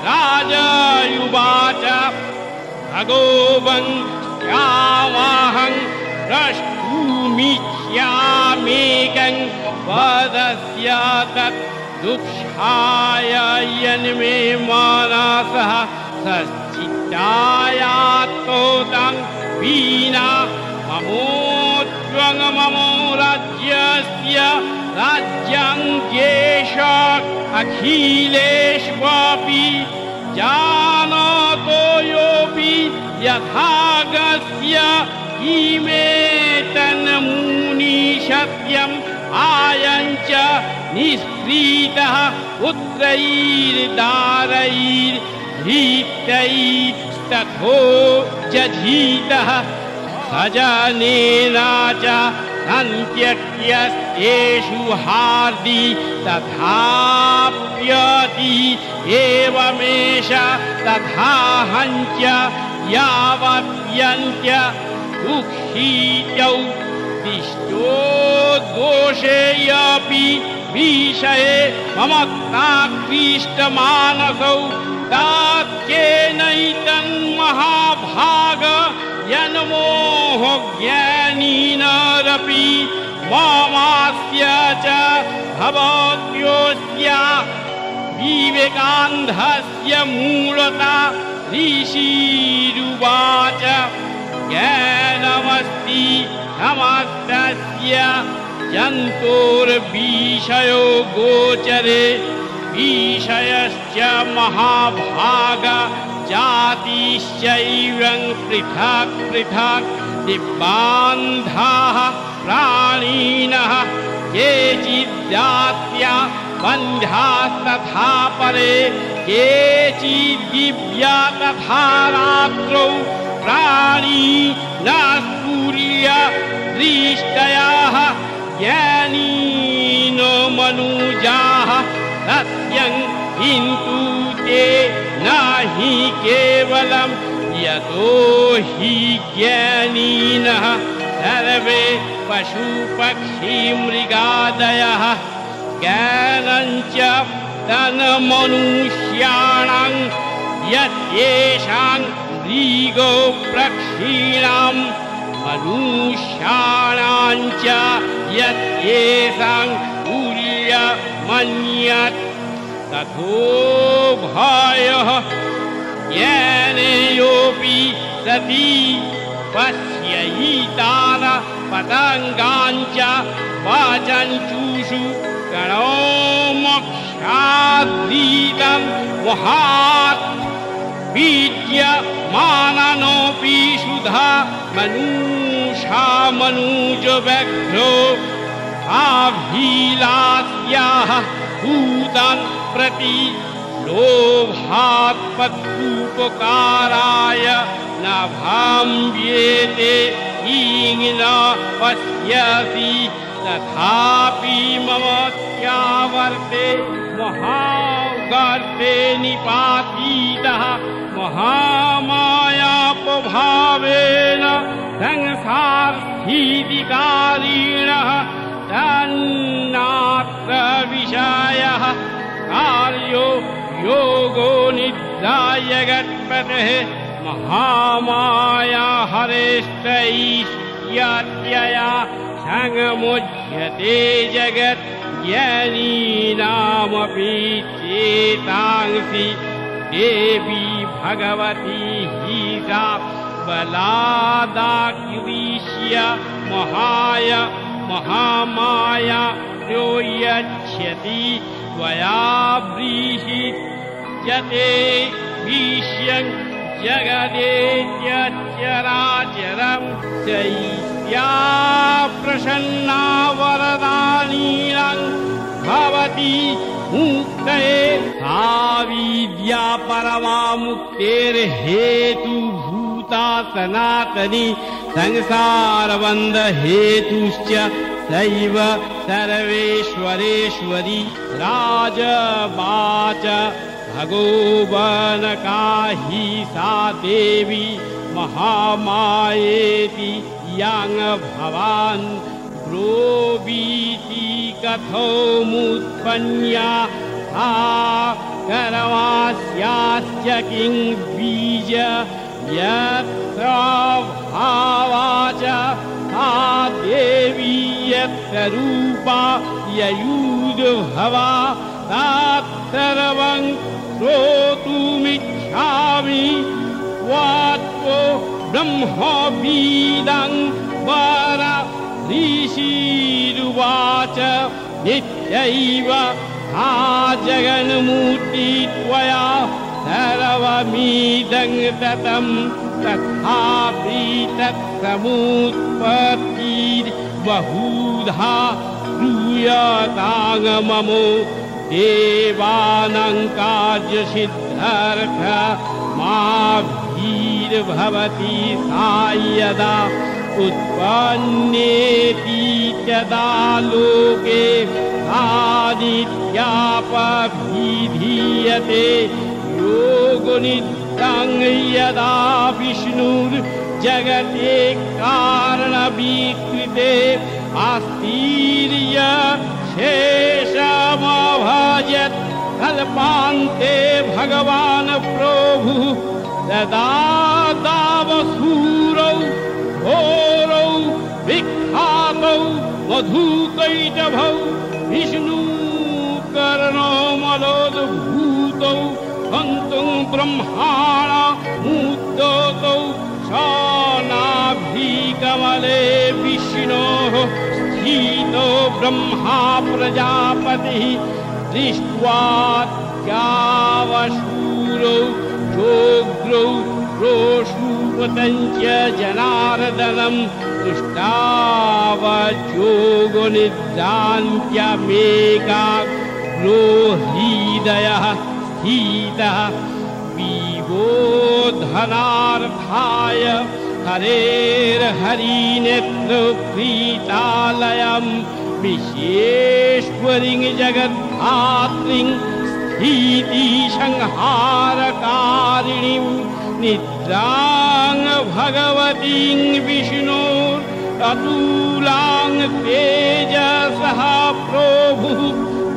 राजयुवाच। भगोवन् श्यामाहं द्रष्टुमिच्छामि वक्ष्यामेकं वदस्य तत् दुःखाय यन्मे मानसः सश्चित्तायात्तोतं वीणा ममो राज्यस्य राज्यं केश अखिलेष्वपि जानातो योऽपि यथागस्य इमे तन्मुनि सत्यम् आयञ्च निःस्त्रीतः पुत्रैर्दारैर्धीतैस्तथो जधीतः। सजनेन च अन्त्यक्यस्तेषु हार्दि तथाप्यति एवमेष तथा हञ्च यावत्यन्त्य दुःखीत्यौ दिष्टो दोषेऽपि विषये मम तात्केनैतन्महाभाग यन्मोह ज्ञानीनरपि ममास्य च भवत्योऽस्य विवेकान्धस्य मूलता ऋषिरुवाच ज्ञानमस्ति समस्तस्य जन्तोर्विषयो गोचरे विषयश्च महाभाग जातिश्चैवं पृथक् पृथक् दिब्बान्धाः प्राणिनः केचिद्जात्या बन्ध्यास्तथा परे केचिद्दिव्या तथा रात्रौ प्राणी न सूर्य दृष्टयाः ज्ञानीनो मनुजाः सत्यं किन्तु ते न हि केवलं यतो हि ज्ञानीनः सर्वे पशुपक्षिमृगादयः ज्ञानञ्च तन्मनुष्याणां यस्येषां मृगो प्रक्षीणां मनुष्याणां च यस्येषां कुर्यमन्यत् तथोभयः ज्ञानेयोऽपि सति पश्ययितान पतङ्गाञ्च वाचञ्चूषु गणो मोक्षादीतं महात् विद्यमाननोऽपि सुधा मनूषा मनुजव्यघ्रो आभिलास्याः भूतान् प्रति भाम्येते ईङ् न पश्यसि। तथापि मम त्यावर्ते महागर्ते निपातीतः महामायापभावेन संसारस्थितिकारीणः तन्नात्र विषयः कार्यो योगो निद्रा जगत्पतेः महामाया हरेष्टैष्यत्यया सङ्गमुच्यते जगत् ज्ञानीनामपि चेतांसि। देवी भगवती सा बलादाक्रीष्य महाय महामाया यो यच्छति त्वया व्रीहित्यते भीष्यं जगदेत्यचराचरं चैत्या प्रसन्ना वरदानीनां भवति मुक्तये सा विद्या परमा मुक्तेर्हेतुभूता सनातनी संसारबन्धहेतुश्च सैव सर्वेश्वरेश्वरी राजवाच भगोवनकाहि सा देवी महामायेति याङ् भवान् ब्रोवीति कथमुत्पन्या सा करवास्याश्च किं बीज यत्र भावा च सा देवी यत्र रूपा ययूर्भवा तात् सर्वं श्रोतुमिच्छामि त्वात्तो ब्रह्मवीदं वर ऋषिरुवाच नित्यैव हा जगन्मूर्ति त्वया सर्वमीदं ततं तथापि तत्समुत्पत्तिर्बहुधा श्रूयताङ्ममो देवानां कार्यसिद्धार्थ मा भीर्भवति सा यदा उत्पन्नेति तदा लोके आदित्यापभिधीयते। योगनित्यं यदा विष्णुर्जगते कारणविकृते आस्तीर्य शेषमभजत् कल्पान्ते भगवान् प्रभुः तदा दावसूरौ घोरौ विख्यातौ मधुकैटभौ विष्णुकर्णो मलोद्भूतौ हन्तुं ब्रह्माण मुद्दतौ शानाभिकमले विष्णोः स्थितो ब्रह्मा प्रजापतिः दृष्ट्वात्यावशूरौ जोग्रौ रोषूपतञ्च जनार्दनं तुष्टावजोगनिद्रान्त्यमेकाग्रो हृदयः स्थितः विबोधनार्थाय हरेर्हरिनेत्रप्रीतालयं विशेश्वरिं जगद्धात्रीं स्थितिसंहारकारिणीं निद्रां भगवतीं विष्णोरतुलां तेजसः प्रभुः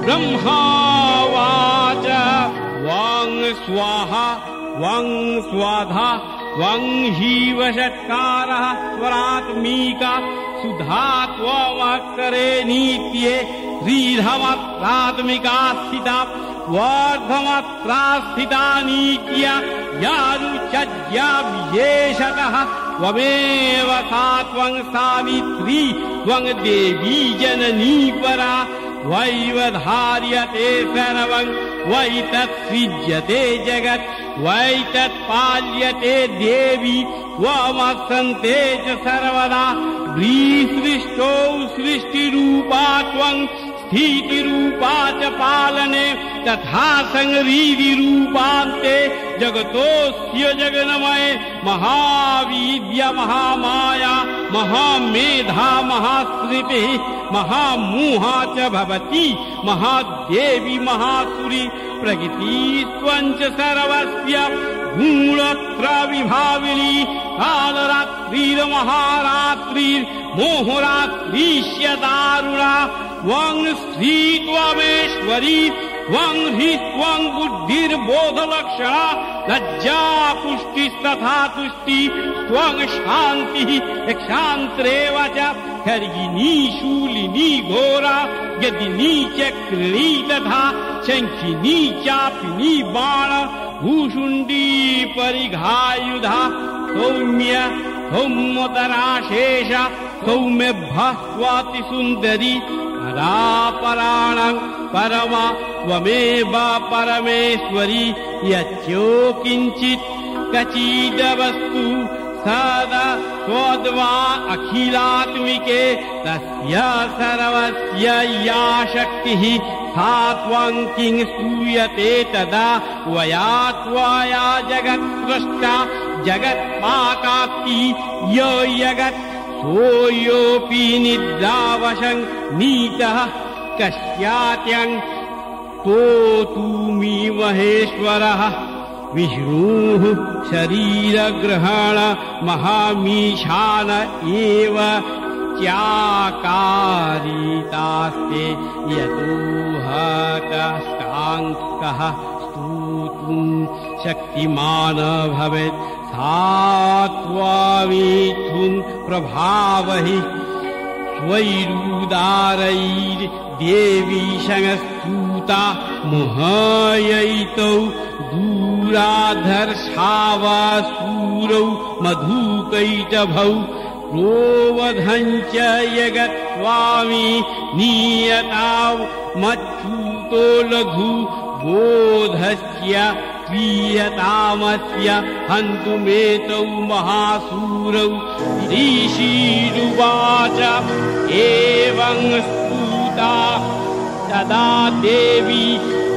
ब्रह्मावाच। वाङ् स्वाहा वाङ् स्वाधा त्वं हीवषट्कारः स्वरात्मीका सुधा त्वमक्षरे नीत्ये श्रीधमत्रात्मिका स्थिता वर्धमत्रा स्थिता नीत्या यारुचज्ञाव्येषतः त्वमेव सा त्वं सावित्री त्वं देवी जननी परा वैव धार्यते सर्वं वै तत्सृज्यते जगत् वै तत्पाल्यते देवी त्वमसन्ते च सर्वदा। व्रीसृष्टौ सृष्टिरूपा त्वं स्थितिरूपा च पालने तथा संरीतिरूपान्ते जगतोऽस्य जगन्मये महावीर्य महामाया महामेधा महाश्रुतिः महामोहा च भवति महादेवी महासुरी प्रकृतिस्त्वञ्च सर्वस्य गुणत्र विभाविनी कालरात्रिर्महारात्रिर्मोहरात्रीश्य दारुणा त्वं श्री त्वमेश्वरी त्वं हि त्वं बुद्धिर्बोधलक्षणा लज्जा पुष्टिस्तथा तुष्टि त्वं शान्तिः क्षान्त्रेव च। खर्गिनी शूलिनी घोरा यदिनी चक्रिणी तथा शङ्खिनी चापिनी बाण भूषुण्डी परिघायुधा सौम्य सौम्यतराशेष सौम्यभः स्वातिसुन्दरी परापराणं परमा त्वमेव परमेश्वरी यच्यो किञ्चित् कचिदवस्तु सदा त्वद्वा अखिलात्मिके तस्य सर्वस्य या शक्तिः सा त्वं किं स्तूयते तदा वया त्वया जगत्स्रष्टा जगत्पाकास्ति यो जगत् सोऽयोऽपि निद्रावशं नीतः कस्यात्यं तोतुमि महेश्वरः। विष्णुः शरीरग्रहण महामीशान एव च्याकारितास्ते यतोहकष्टाङ्कः स्तोतुं शक्तिमान भवेत् सा त्वावीथुं प्रभावहि शङ्गस्तूता मुहयैतौ दूराधर्षावासूरौ मधुकैटभौ प्रोवधञ्च यगत्वामि नीयताव मच्छूतो लघु बोधस्य प्रीयतामस्य हन्तुमेतौ महासूरौ ऋषिरुवाच एवं स्तूता तदा देवी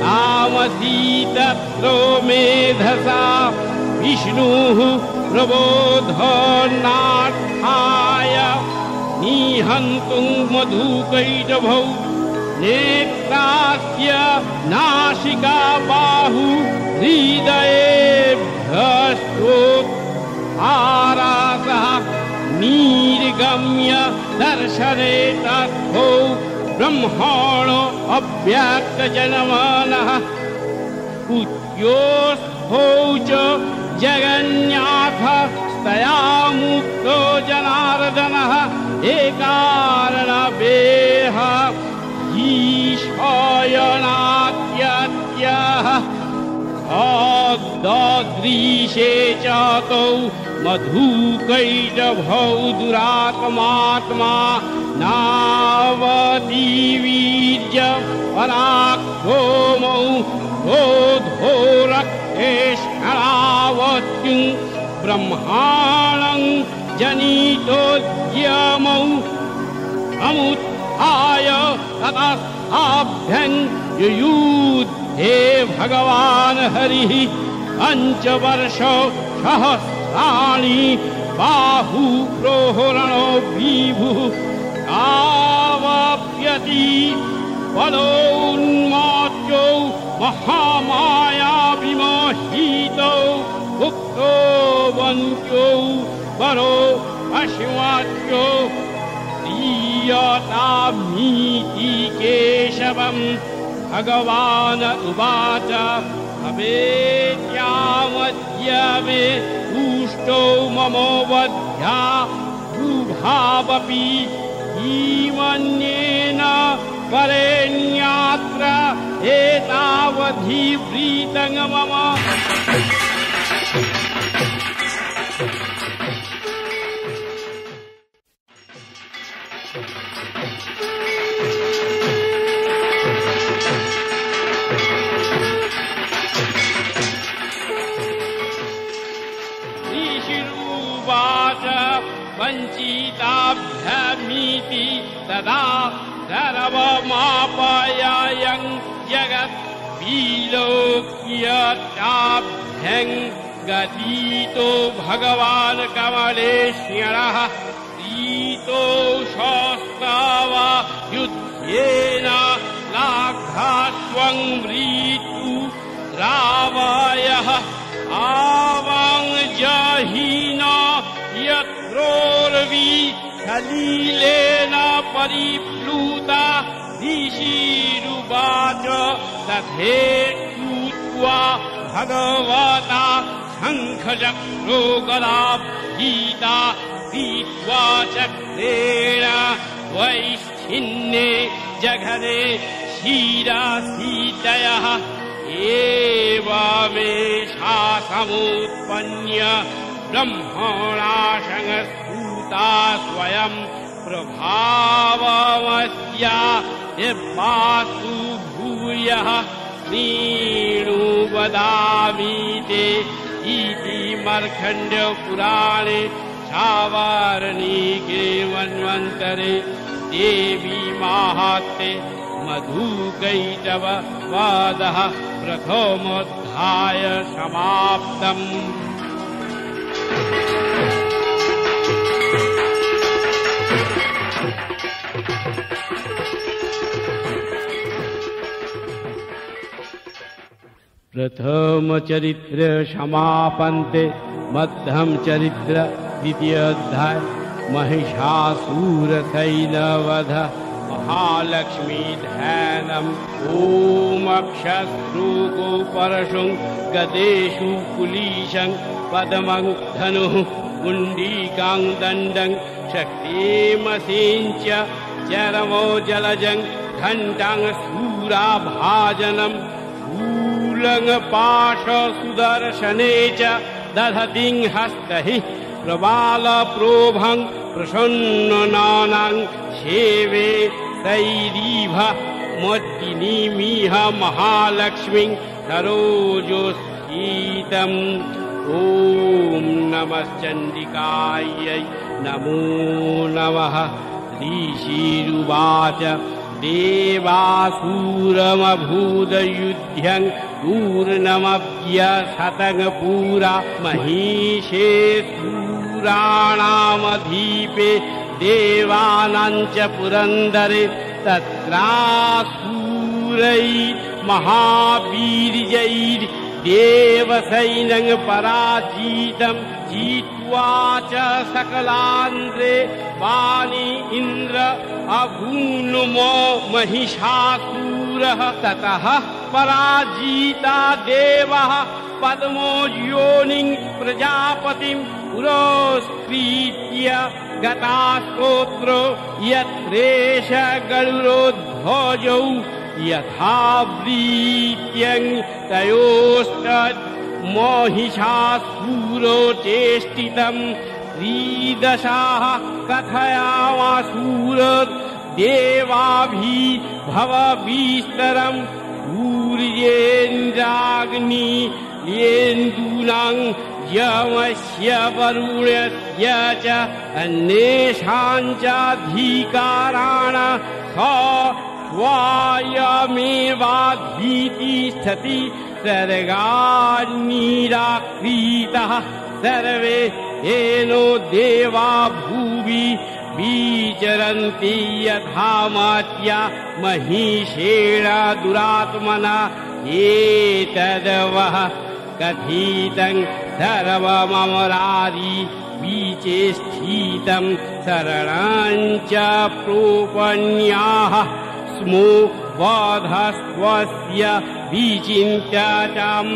तामसीतत्रो मेधसा विष्णुः प्रबोधनार्थाय निहन्तुं मधुकैटभौ नेत्रास्य नासिका बाहु हृदयेभ्यस्तोत्हारासः निर्गम्य दर्शने तस्थो ब्रह्मणो अव्यक्तजनमनः उद्योस्थौ च जगन्नाथ स्तया मुक्तो जनार्दनः एकारणवेह ईशयनात्यत्यः ददृशे चातौ मधुकैटभौ दुरात्मात्मा नावतीवीर्य पराक्रोमौ बोधोरक्षेष्णावत्युं ब्रह्माणं जनितोद्यमौ अमुत्थाय ततस्थाभ्यं युयुद्धे भगवान् हरिः पञ्चवर्ष सहस्राणि बाहु प्रोहरणो विभुः आवाप्यति बलोन्माच्यौ महामाया विमोहितौ उक्तो वन्त्यो वरो अश्वाच्यो दीयतामीति केशवम् भगवान् उवाच भवेत्यामद्य मे तुष्टौ ममोवध्या उभावपि जीवन्येन वरेण्यात्र एतावधिव्रीतं मम तथेत्युक्त्वा भगवता शङ्खचक्रो गदाभीता पीत्वा चक्रेण वैश्चिन्ने जघने क्षीरासीतयः एवमेषा समुत्पन्य ब्रह्मणा शङ्गस्तूता स्वयं प्रभावमस्या निर्मातु भूयः नीणु वदामि ते इति मर्खण्डपुराणे सावारणीके मन्वन्तरे देवी माहात्ते मधुकैटव वादः प्रथमोऽध्याय समाप्तम् प्रथमचरित्र समापन्ते। मध्यम चरित्र द्वितीयोऽध्याय महिषासुरसैनवध महालक्ष्मी ध्यानम्। ॐ परशुं गदेषु कुलीशं पदमं धनुः। कुण्डीकां दण्डं शक्तिमसिञ्च चरमो जलजं घण्टाङ् सूराभाजनम् पाश सुदर्शने च दधतिं हस्तहि प्रबालप्रोभं प्रसन्ननानां सेवे तैरीभ मद्दिनीमिह महालक्ष्मीं सरोजोस्थितम् ॐ नमश्चण्डिकायै नमो नमः। ऋषिरुवाच देवासुरमभूदयुध्यं पूर्णमव्यशतङ्गपुरा महिषे सूराणामधीपे देवानां च पुरन्दरे तत्रासुरै महावीर्यैर्देवसैनं पराजितम् जित्वा च सकलान्द्रे वाणी इन्द्र अभूनुमो महिषासुरः ततः पराजिता देवः पद्मो योनिं प्रजापतिं पुरस्कृत्य गता स्तोत्रो यत्रेष गरुरोद्भोजौ यथाव्रीत्यं तयोस्तद् मोहिषासूरो चेष्टितम् श्रीदशाः कथयामासूर देवाभि भवविस्तरम् सूर्येन्द्राग्नि येन्दूनां यमस्य वरुणस्य च अन्येषां चाधिकाराण स स्वायमेवाधीतिष्ठति सर्गान्निराक्रीतः सर्वे येनो देवा भुवि विचरन्ति यथा मात्या महिषेण दुरात्मना एतदवः कथितं सर्वमरारि बीचेष्ठितं शरणाञ्च प्रोपण्याः स्मो वधस्त्वस्य विचिन्त्यताम्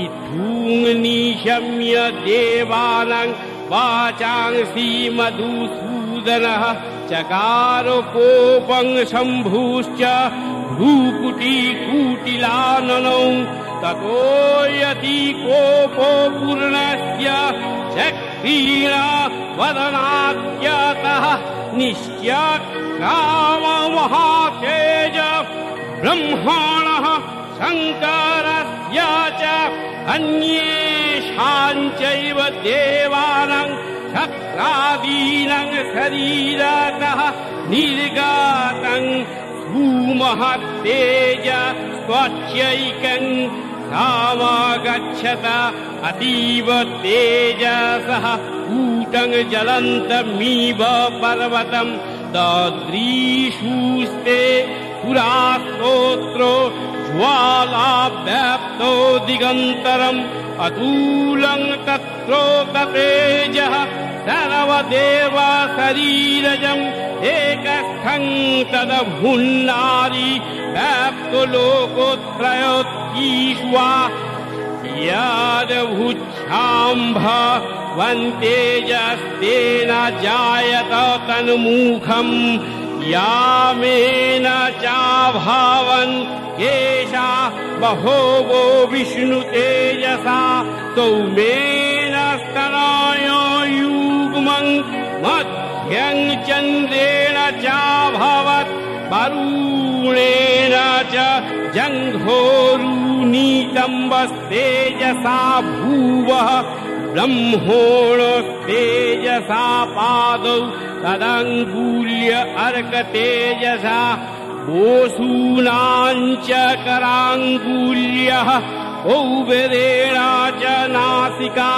इथूङ्निशम्य देवानां वाचांसि मधुसूदनः चकारोपोपं शम्भुश्च भ्रूकुटीकुटिलाननौ ततो यति कोपो पूर्णस्य चक्रीणा वदनाद्यतः निश्चक्राममहातेज ब्रह्मणः शङ्करस्य च अन्येषाञ्चैव देवानां शक्रादीनां शरीरतः निर्गातं सुमहत्तेज स्वच्छैकं सामागच्छत अतीव तेजसः कूटं जलन्तमीव पर्वतं दद्रीषुस्ते पुरा स्तोत्रो ज्वालाव्याप्तो दिगन्तरम् अतूलं तत्रोततेजः सर्वदेव शरीरजम् एकस्थं तदभुन्नारी व्याप्तो लोकोत्रयोत्कीष्वा यादभुच्छाम्भ वन्तेजस्तेन जायत तन्मुखम् यामेन चाभावन् केशा बहोवो विष्णुतेजसा सौमेन स्तनाय युग्मम् मध्यं चन्द्रेण चाभवत् वरुणेन च जङ्घोरुनीतम्बस्तेजसा भूवः ब्रह्मोणस्तेजसा पादौ तदङ्गुल्य अर्कतेजसा ओसूनाञ्च कराङ्गुल्यः औबरेणा च नासिका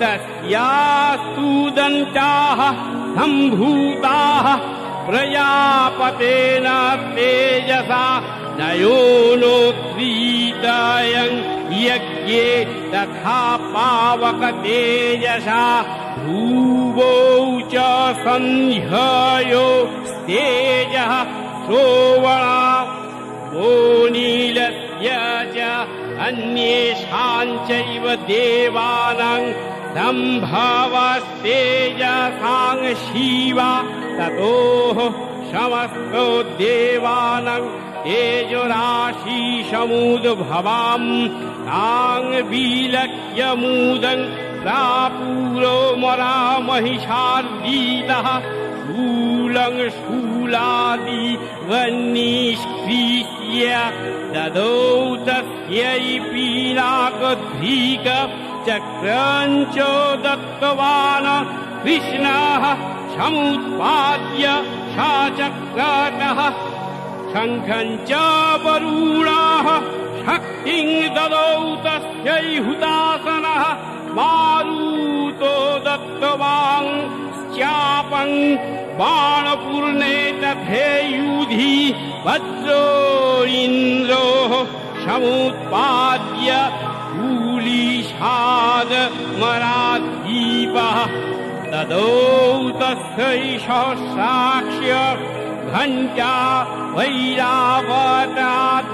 तस्यास्तु दन्ताः सम्भूताः प्रजापतेन तेजसा नयोनोत्सीतायम् यज्ञे तथा पावकतेजसा भूवौ च सन्ध्ययो तेजः श्रोवणा ओनीलस्य च अन्येषाञ्चैव देवानां सम्भवस्तेजसाङ् शिवा ततोः समस्तो देवानम् तेजराशी समुद्भवाम् ताङ् विलक्ष्यमुदम् प्रापूरो मरा महिषार्दीतः शूलादि वन्निष्क्रीष्य ददौ तस्यै पीनाकधीक चक्रञ्च दत्तवान् कृष्णः समुत्पाद्य सा चक्रतः शङ्खम् च वरुणाः शक्तिम् ददौ तस्यै हुतासनः। मारुतो दत्तवान् चापम् बाणपूर्णे तथेयुधि इन्द्रोः समुत्पाद्य कूलीषाद मरादीपः तदौ तस्यैष साक्ष्य घण्टा वैरावतात्।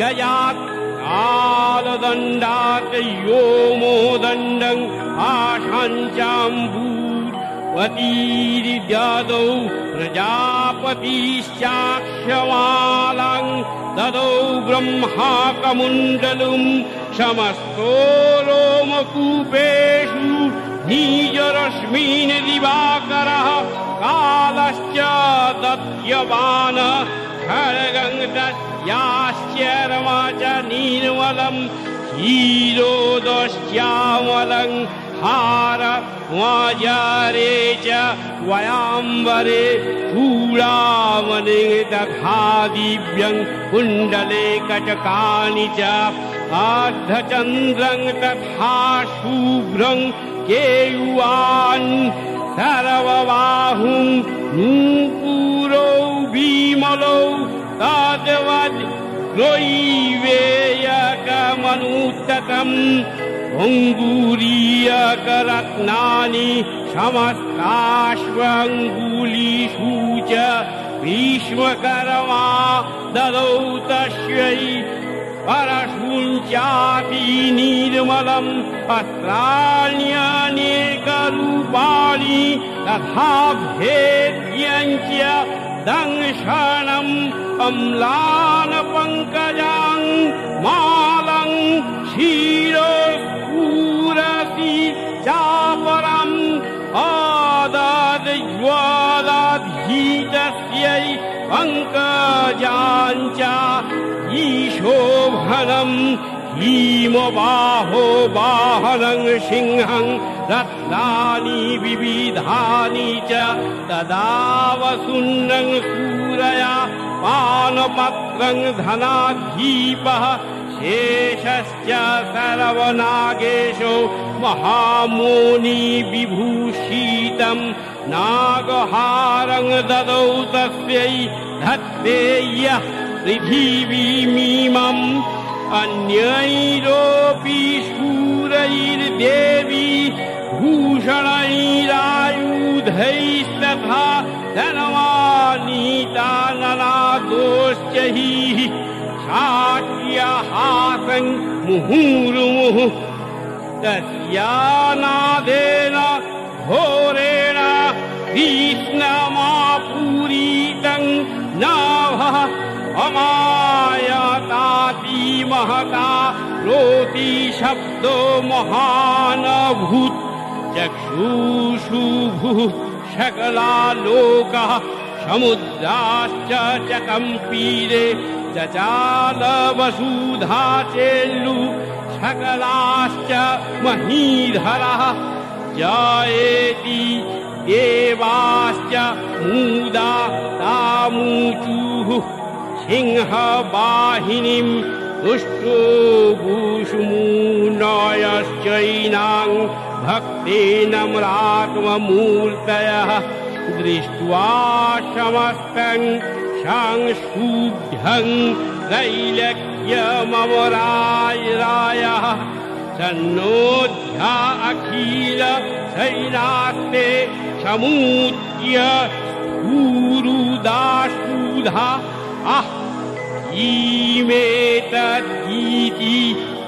गयात् कालदण्डात् योमो दण्डम् आशाञ्चाम्बूवतीरिद्यदौ प्रजापतिश्चाक्षमालाम् ददौ ब्रह्माकमुण्डलुम् समस्तो रोमकूपेषु नीजरश्मीन् दिवाकरः कालश्च दत्यवान् खड्गम् तस्याश्चर्मा च निर्मलम् क्षीरोदश्चामलम् हार वाजारे च वयाम्बरे चूडामणि तथा दिव्यम् कुण्डले कटकानि च अर्धचन्द्रम् तथा शुभ्रम् केयुवान् सर्वबाहुम् नूपुरौ विमलौ तद्वद् ग्रैवेयकमनुत्ततम् अङ्गुरीयकरत्नानि समस्ताश्वङ्गुलीषु च भीष्मकर्मा तस्यै परशुञ्चापि निर्मलम् अस्त्राण्यनेकरूपाणि तथा भेद्यञ्च दंशनम् अम्लान पङ्कजाम् मालम् क्षीरोस्फूरसि चापरम् आदद्ज्वालाधीतस्यै पङ्कजाञ्च ईशोभनम् हीमबाहो बाहनम् सिंहम् रत्नानि विविधानि च तदा वसुन्दम् सूरया पानपत्रम् धनाधीपः शेषश्च सर्वनागेशो महामोनि विभूषितम् नागहारम् ददौ तस्यै धत्तेयः पृथिवीमीमम् अन्यैरोऽपि शूरैर्देवी भूषणैरायुधैस्तथा धनवानीता ननादोश्च हि साक्ष्यहासन् मुहुर्मुहुः। तस्यानादेन घोरेण कृष्णमापूरितम् नाभः अमायताति महता रोति शब्दो महानभूत्। चक्षुषु भुः शकलालोकः समुद्राश्च च कम्पीरे चचाल वसुधा चेल्लु सकलाश्च महीधरः जायेति देवाश्च मुदा तामूचुः सिंहवाहिनीम् दुष्टो भूषुमूनायश्चैनाम् भक्तेनम्रात्ममूर्तयः दृष्ट्वा समस्तम् सांशुभ्यम् त्रैलक्ष्यममरायरायः सन्नोध्या अखिल सैनास्ते समूच्य ऊरुदाशुधा आह ईमेतद्गीति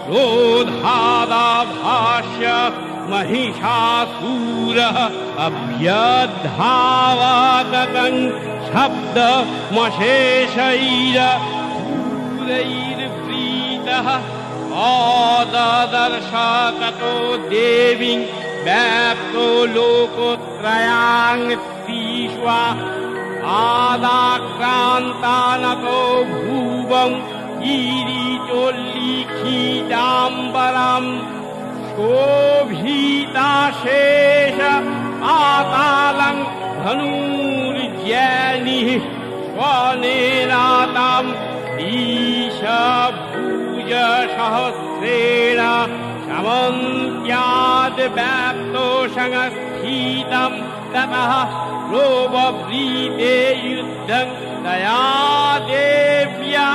क्रोधादाभाष्य महिषासूरः अभ्यधावाततं शब्दमशेषैरैर्व्रीतः आददर्श ततो देवीं व्याप्तो लोकोत्रयाङ्तीष्वा आदाक्रान्तानतो भूवम् ईरीचोल्लिखिताम्बरम् शोभीताशेष आतालम् धनुर्जैनिः स्वनेनाताम् ईशभूज सहस्रेण शमन्त्याद्व्याप्तो संस्थितम् ततः प्रोब्रीते युद्धम् दया देव्या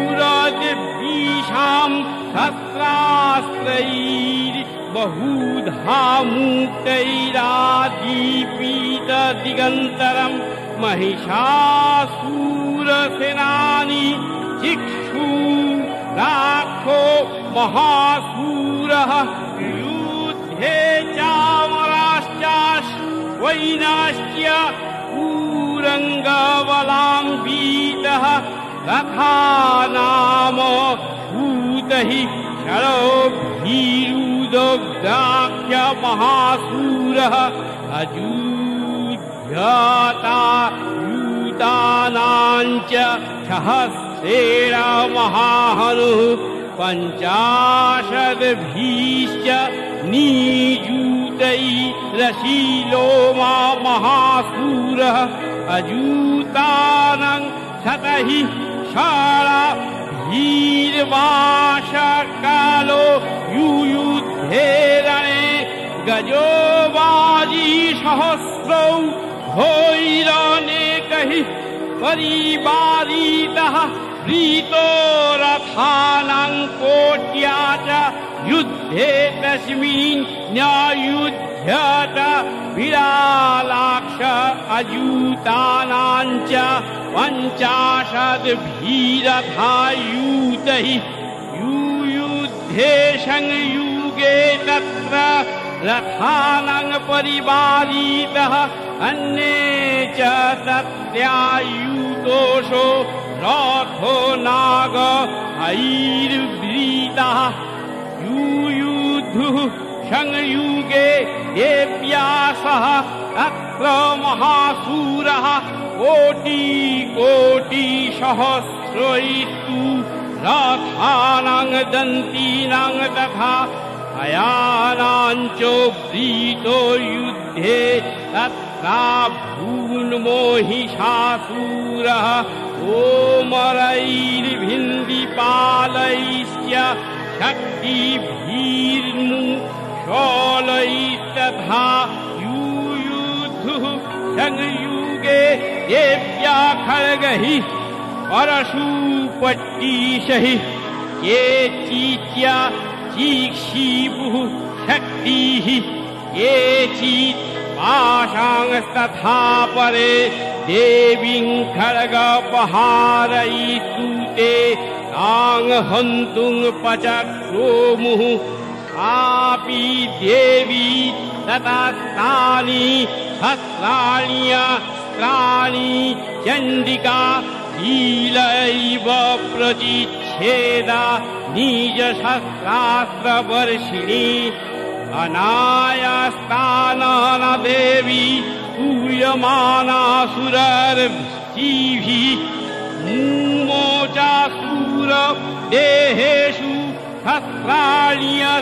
पूरद्विषाम् शस्त्रास्त्रैर्बहुधा मूर्तैरादीपीतदिगन्तरम् महिषासूरसेनानि चिक्षु राक्षो महासूरः युद्धे चामराश्चाश्वैनाश्च पूरङ्गबलाम्बीतः तथा नाम भूतहि क्षणोभीरुदग्धाख्य महासूरः अजूध्यता यूतानाञ्च सहस्रेण महाहनुः पञ्चाशद्भिश्च नीजूतैरशीलो मा महासूरः अजूतानं शतहि षाळा वीर्वाशकालो युयुद्धे रणे गजो बाजी सहस्रौ भोैरनेकैः परिबारीतः प्रीतो रथानां कोट्या च युद्धे तस्मिन् न्यायुध्यत विरालाक्ष अयूतानां च पञ्चाशद्भिरथायूतैः युयुद्धे संयुगे तत्र रथानां परिवारीतः अन्ये च तत्र्यायुतोषो रथो नाग ऐर्व्रीतः। युयुधुः संयुगे देव्या सह तत्र महासूरः कोटि कोटि सहस्रैस्तु रथानां दन्तीनां तथा अयानाञ्चो व्रीतो युद्धे तत्रा भून्मोहिषासूरः ओमरैर्भिन्दिपालैश्च शक्तिभीर्मु शोलैस्तथा युयुधुः संयुगे देव्या खड्गैः परशुपट्टीशैः ये चीच्या चीक्षीपुः शक्तिः ये चीत् पाशांस्तथा परे देवीं खड्गपहारयितुते तां हन्तुं पचक्रोमुः सापि देवी ततस्तानि शस्त्राण्यस्त्राणि चण्डिका शीलैव प्रचिच्छेदा निजशस्त्रास्त्रवर्षिणी अनायास्तानन देवी पूयमानासुरर्षिभिः मुमोचासुर देहेषु शस्त्राण्यस्त्राणि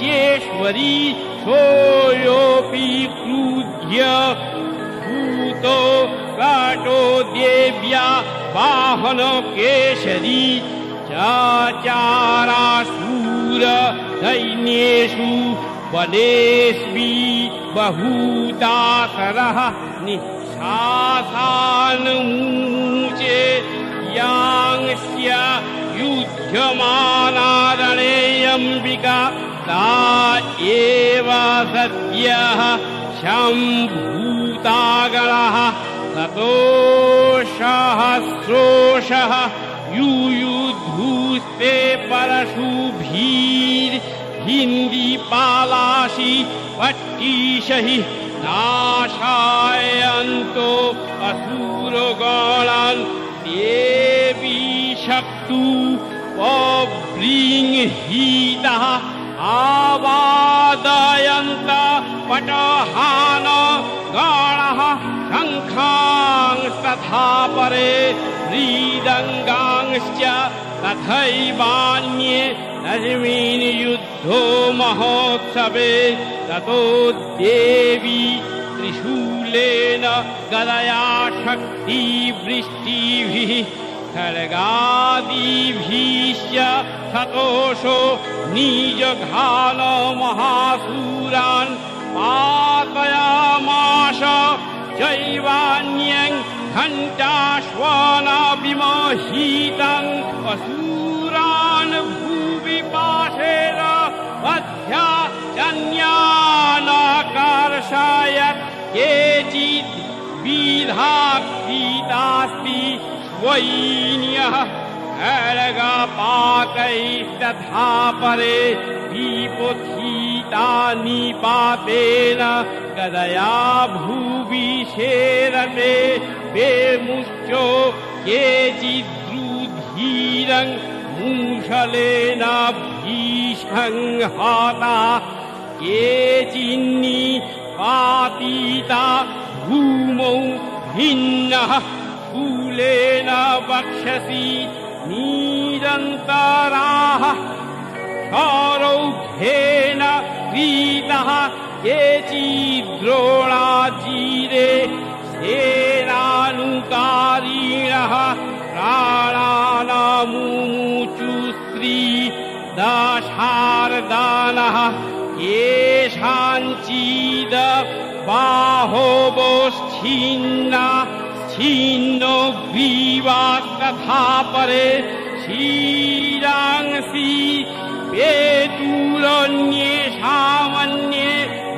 चेश्वरी सोऽपि क्रुध्य भूतो काटो देव्या वाहन केशरी चाचाराशूर सैन्येषु वनेष्वि बहुतासरः निःशासानमुचे यांस्य युध्यमानारणेऽम्बिका ता एव सद्यः शम्भूतागणः ततोषहस्रोषः युयुधूस्ते परशुभीर्हिन्दीपालैश्च पालाशि पट्टीशहि नाशायन्तो असुरगणान् पब्लिङ्हीतः आवादयन्त पटहान गणः शङ्खांस्तथा परे व्रीदङ्गांश्च तथैवान्ये तस्मिन् युद्धो महोत्सवे ततो देवी त्रिशूलेन गदया शक्तिवृष्टिभिः खड्गादिभिश्च सतोषो निजघान महासुरान् पातयामाश चैवान्यं घण्टाश्वानाभिमहीतम् असुरान् भुवि पाशेन वध्या जन्यानाकर्षय केचित् विधाक्रीतास्ति वैन्यः खड्गपाकैस्तथा परे विपुथीता निपातेन गदया भुवि शेरते बेमुश्चो केचिद्रुधीरम् मूषलेन केचिन्नि पातीता भूमौ भिन्नः शूलेन वक्षसि निरन्तराः सौरौघ्येन क्रीतः केचिद्रोणाजीरे सेनानुकारिणः प्राणानामुचुस्त्री दशारदानः येषाञ्चिद बाहोवोश्छिन्ना छिन्नो ग्रीवास्तथा परे क्षीरांसि पेतुरन्येषामन्ये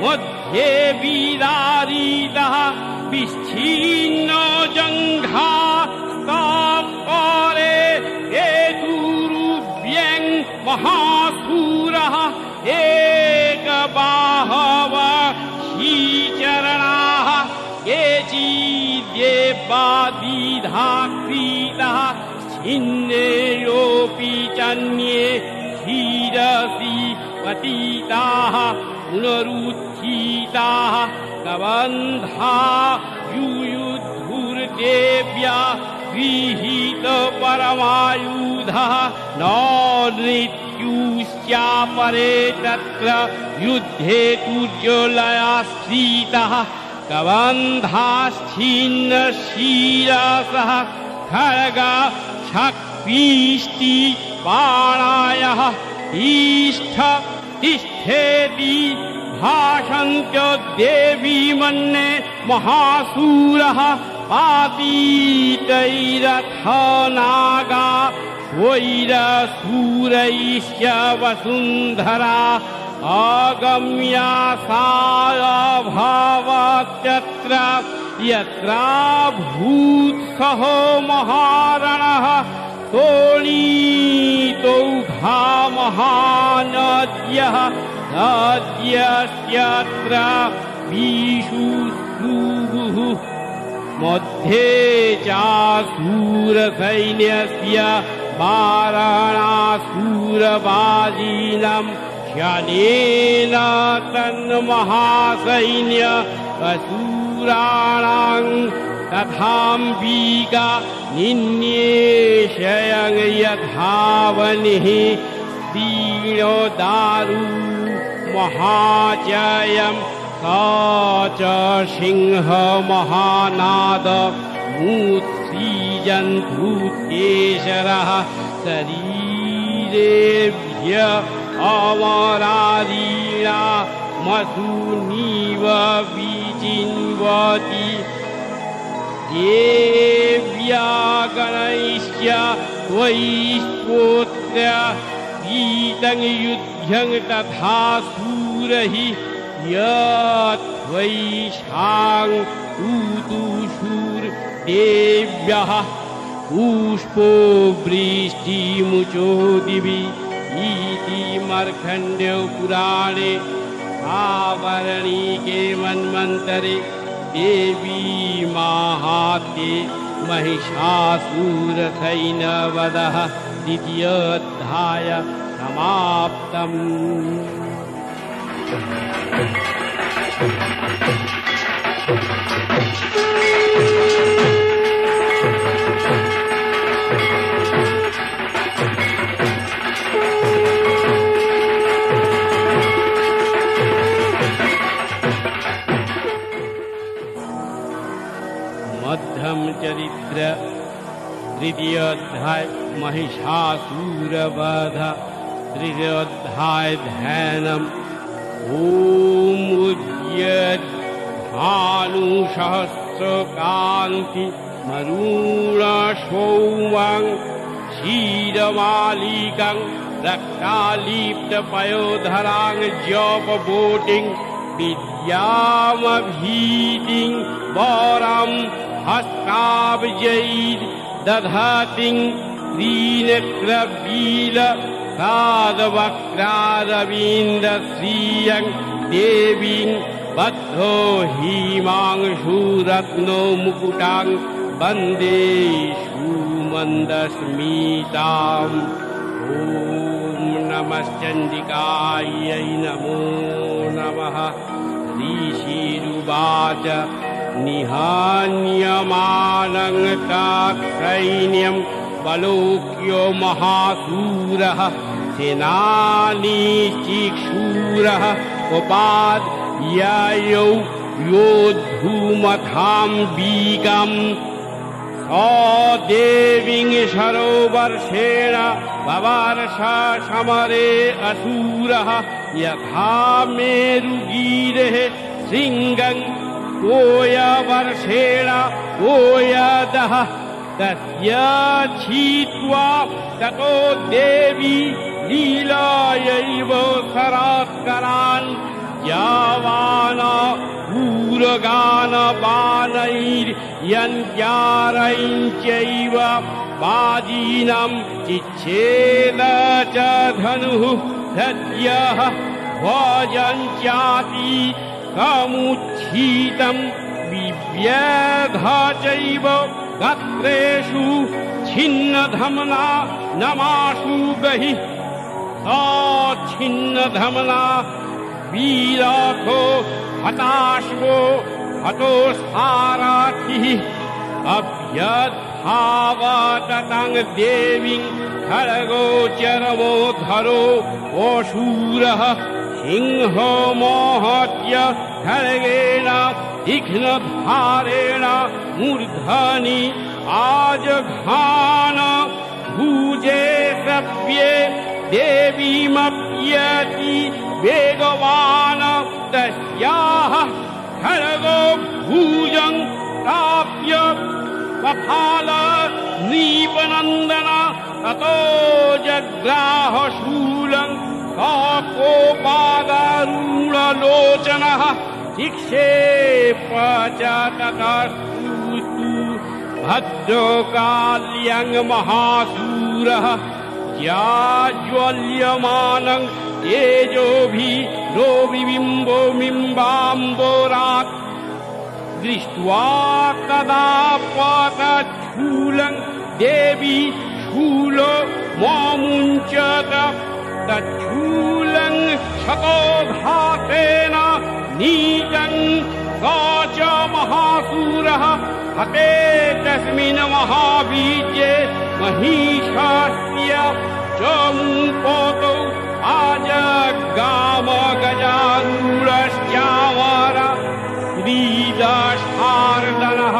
मध्ये विदारितः विच्छिन्नो जङ्घा परे हेतुरुभ्यङ् महासुरः केचिद्ये बादिधाक्रीतः छिन्नेयोऽपि चान्ये धीरसि पतिताः पुनरुत्थिताः कबन्धा युयुद्धुर्देव्या गृहीत परमायुधः न मृत्युश्चापरे तत्र युद्धे कबन्धाश्छिन्न शिरसः खड्गा शक्तीष्टि बाणायः तिष्ठ तिष्ठेति भाषन्त्य देवी मन्ये महासूरः पातीतैरथ नागा वैरसूरैश्च वसुन्धरा आगम्या साभवत्यत्र यत्रा भूत्सहो महारणः तोणीतौघा महानद्यः नद्यस्यत्र विषुस्तुः मध्ये चासूरसैन्यस्य वाराणासूरबाजीनम् तन्महासैन्य असुराणाम् तथाम्बिका निन्येषयं यथावनिः दीणो दारु महाचयम् स च सिंहमहानाद मूत्सीजन्धूतेशरः शरीरेभ्य अमरारीणा मधुनीव विचिन्वति देव्या गणैश्च स्तोत्र गीतं युध्यं तथा वृष्टिमुचो दिवि इति पुराणे आवरणीके मन्वन्तरे देवी माहात्ये महिषासुरसैनवदः द्वितीयोऽध्याय समाप्तम् तृतीय अध्याय महिषासुरवध तृतीय अध्याय ध्यानम ओम भानुसहस्रकान्ति मरुणसौमं क्षीरमालिकं रक्तालिप्तपयोधरां जपबोटिं विद्यामभीतिं वरम् हस्ताब्जैर् दधातिं दीनक्रवील कादवक्रारविन्दश्रियं देवीं बद्धो हिमांशुरत्नो मुकुटां वन्दे सुमन्दस्मिताम् ॐ नमश्चण्डिकायै नमो नमः। ऋषिरुवाच निहान्यमानङ्गताक्षैन्यं बलोक्यो महासूरः सेनानीचिक्षूरः उपाद् ययौ योद्धुमथाम्बीकम् देवीं सरोवर्षेण बवर्ष समरे असूरः यथा मेरुगीरेः शृङ्गम् कोयवर्षेण कोयदः तस्य छित्वा ततो देवी लीलायैव सरात्करान् यावान पूरगानबाणैर्यन्त्यारञ्चैव बाजीनं चिच्छेद च धनुः सद्यः ध्वजञ्चाति कमुच्छीतं बिव्यधा चैव गत्रेषु छिन्नधमना नमाशु बहिः। छिन्नधमना वीराथो हताश्वो हतो साराथिः अभ्यद्भावततं देवीं खड्गोचरमोधरो ओशूरः सिंहो मोहत्य खड्गेण तीक्ष्णधारेण मूर्धनि आजघान भूजे सव्ये देवीमप्यति वेगवान् तस्याः खड्गो भूजं प्राप्य पफाल नीपनन्दन ततो जग्राहशूलम् काकोपादारूढलोचनः शिक्षेप च ततस्तु भद्रकाल्यङ्महासूरः ज्याज्वल्यमानं तेजोभिः रोविबिम्बो बिम्बाम्बोरात् दृष्ट्वा कदा पतच्छूलं देवी शूलो मामुञ्चत तच्छूलं शतोघातेन नीतं सा च महासूरः हते तस्मिन् महाबीजे महिषस्य च मुपोतौ आजगाम गजारूढश्चावर श्रीदाशार्दनः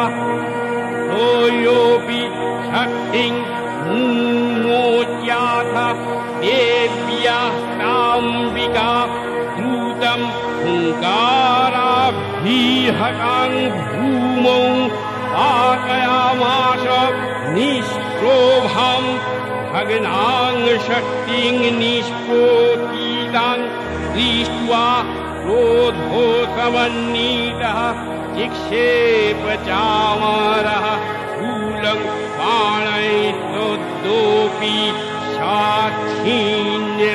सोऽपि शक्तिं मोच्याथ देव्याः हुङ्काराभिहतां भूमौ पातयामाश निष्प्रोभां भग्नां शक्तिं निष्पोतीतां दृष्ट्वा क्रोधो समन्नीतः चिक्षेप चामरः शूलं बाणैस्तोपि साक्षीण्य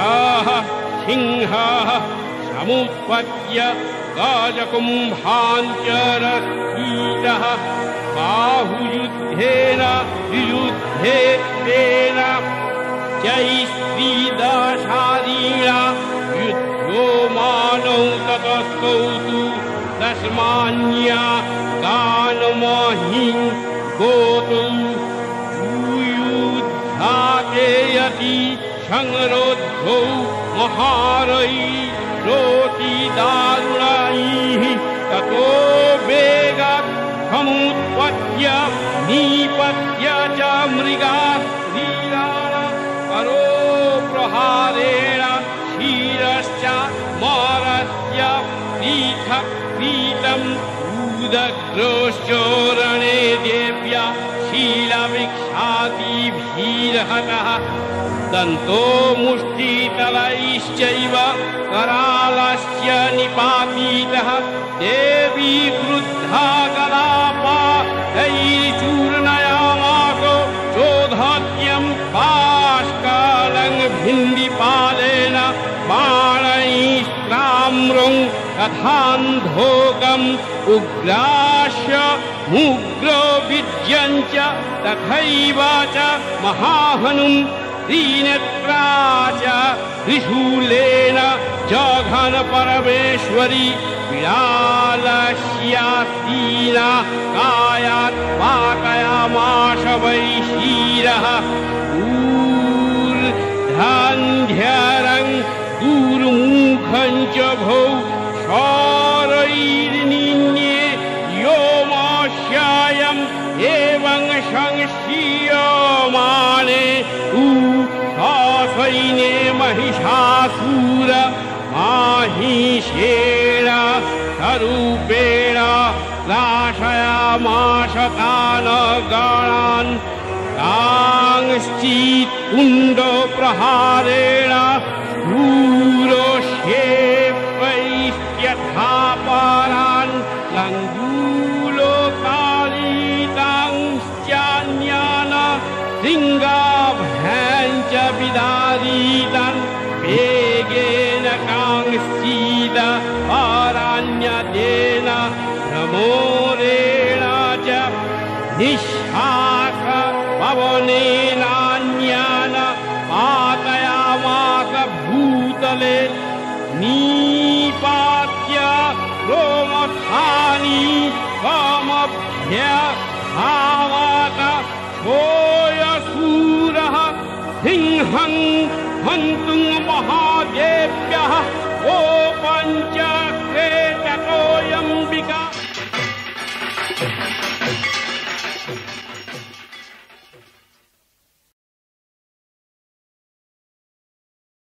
आह सिंहः समुत्पत्य गाजकुम्भाञ्चरस्फीतः बाहुयुद्धेन युयुद्धे तेन। चैस्त्रीदशादीना युद्धो मानौ ततस्तौ तु दशमान्या गानमहिं गोतु युयुद्धातेयति संरोद्धौ महारै रोति दारुणैः ततो वेगात् समुत्पत्य नीपत्य च मृगा करो प्रहारेण क्षीरश्च मारस्य पृथक् पीतम् उदग्रोश्चोरणे देव्या शीलविक्षातिभिरहतः दन्तो मुष्टितलैश्चैव करालस्य निपातीतः देवी क्रुद्धा कलापा तैचूर्णयामासो चोधत्यं बाष्कालं भिन्दिपालेन बाणैस्त्राम्रुं कथान्धोकम् उग्राश्य मुग्रो विद्यञ्च तथैव च महाहनुम् दीनत्रा च त्रिशूलेन जघन परमेश्वरी कायात् पाकयामाश वैशीरः ऊर्ध्यान्ध्यरं दूर्मुखं च भौ शौरैर्निन्ये योमाश्यायम् एवं महिषासुर माहिषेण स्वरूपेण गणान् कांश्चित् कुण्डप्रहारेण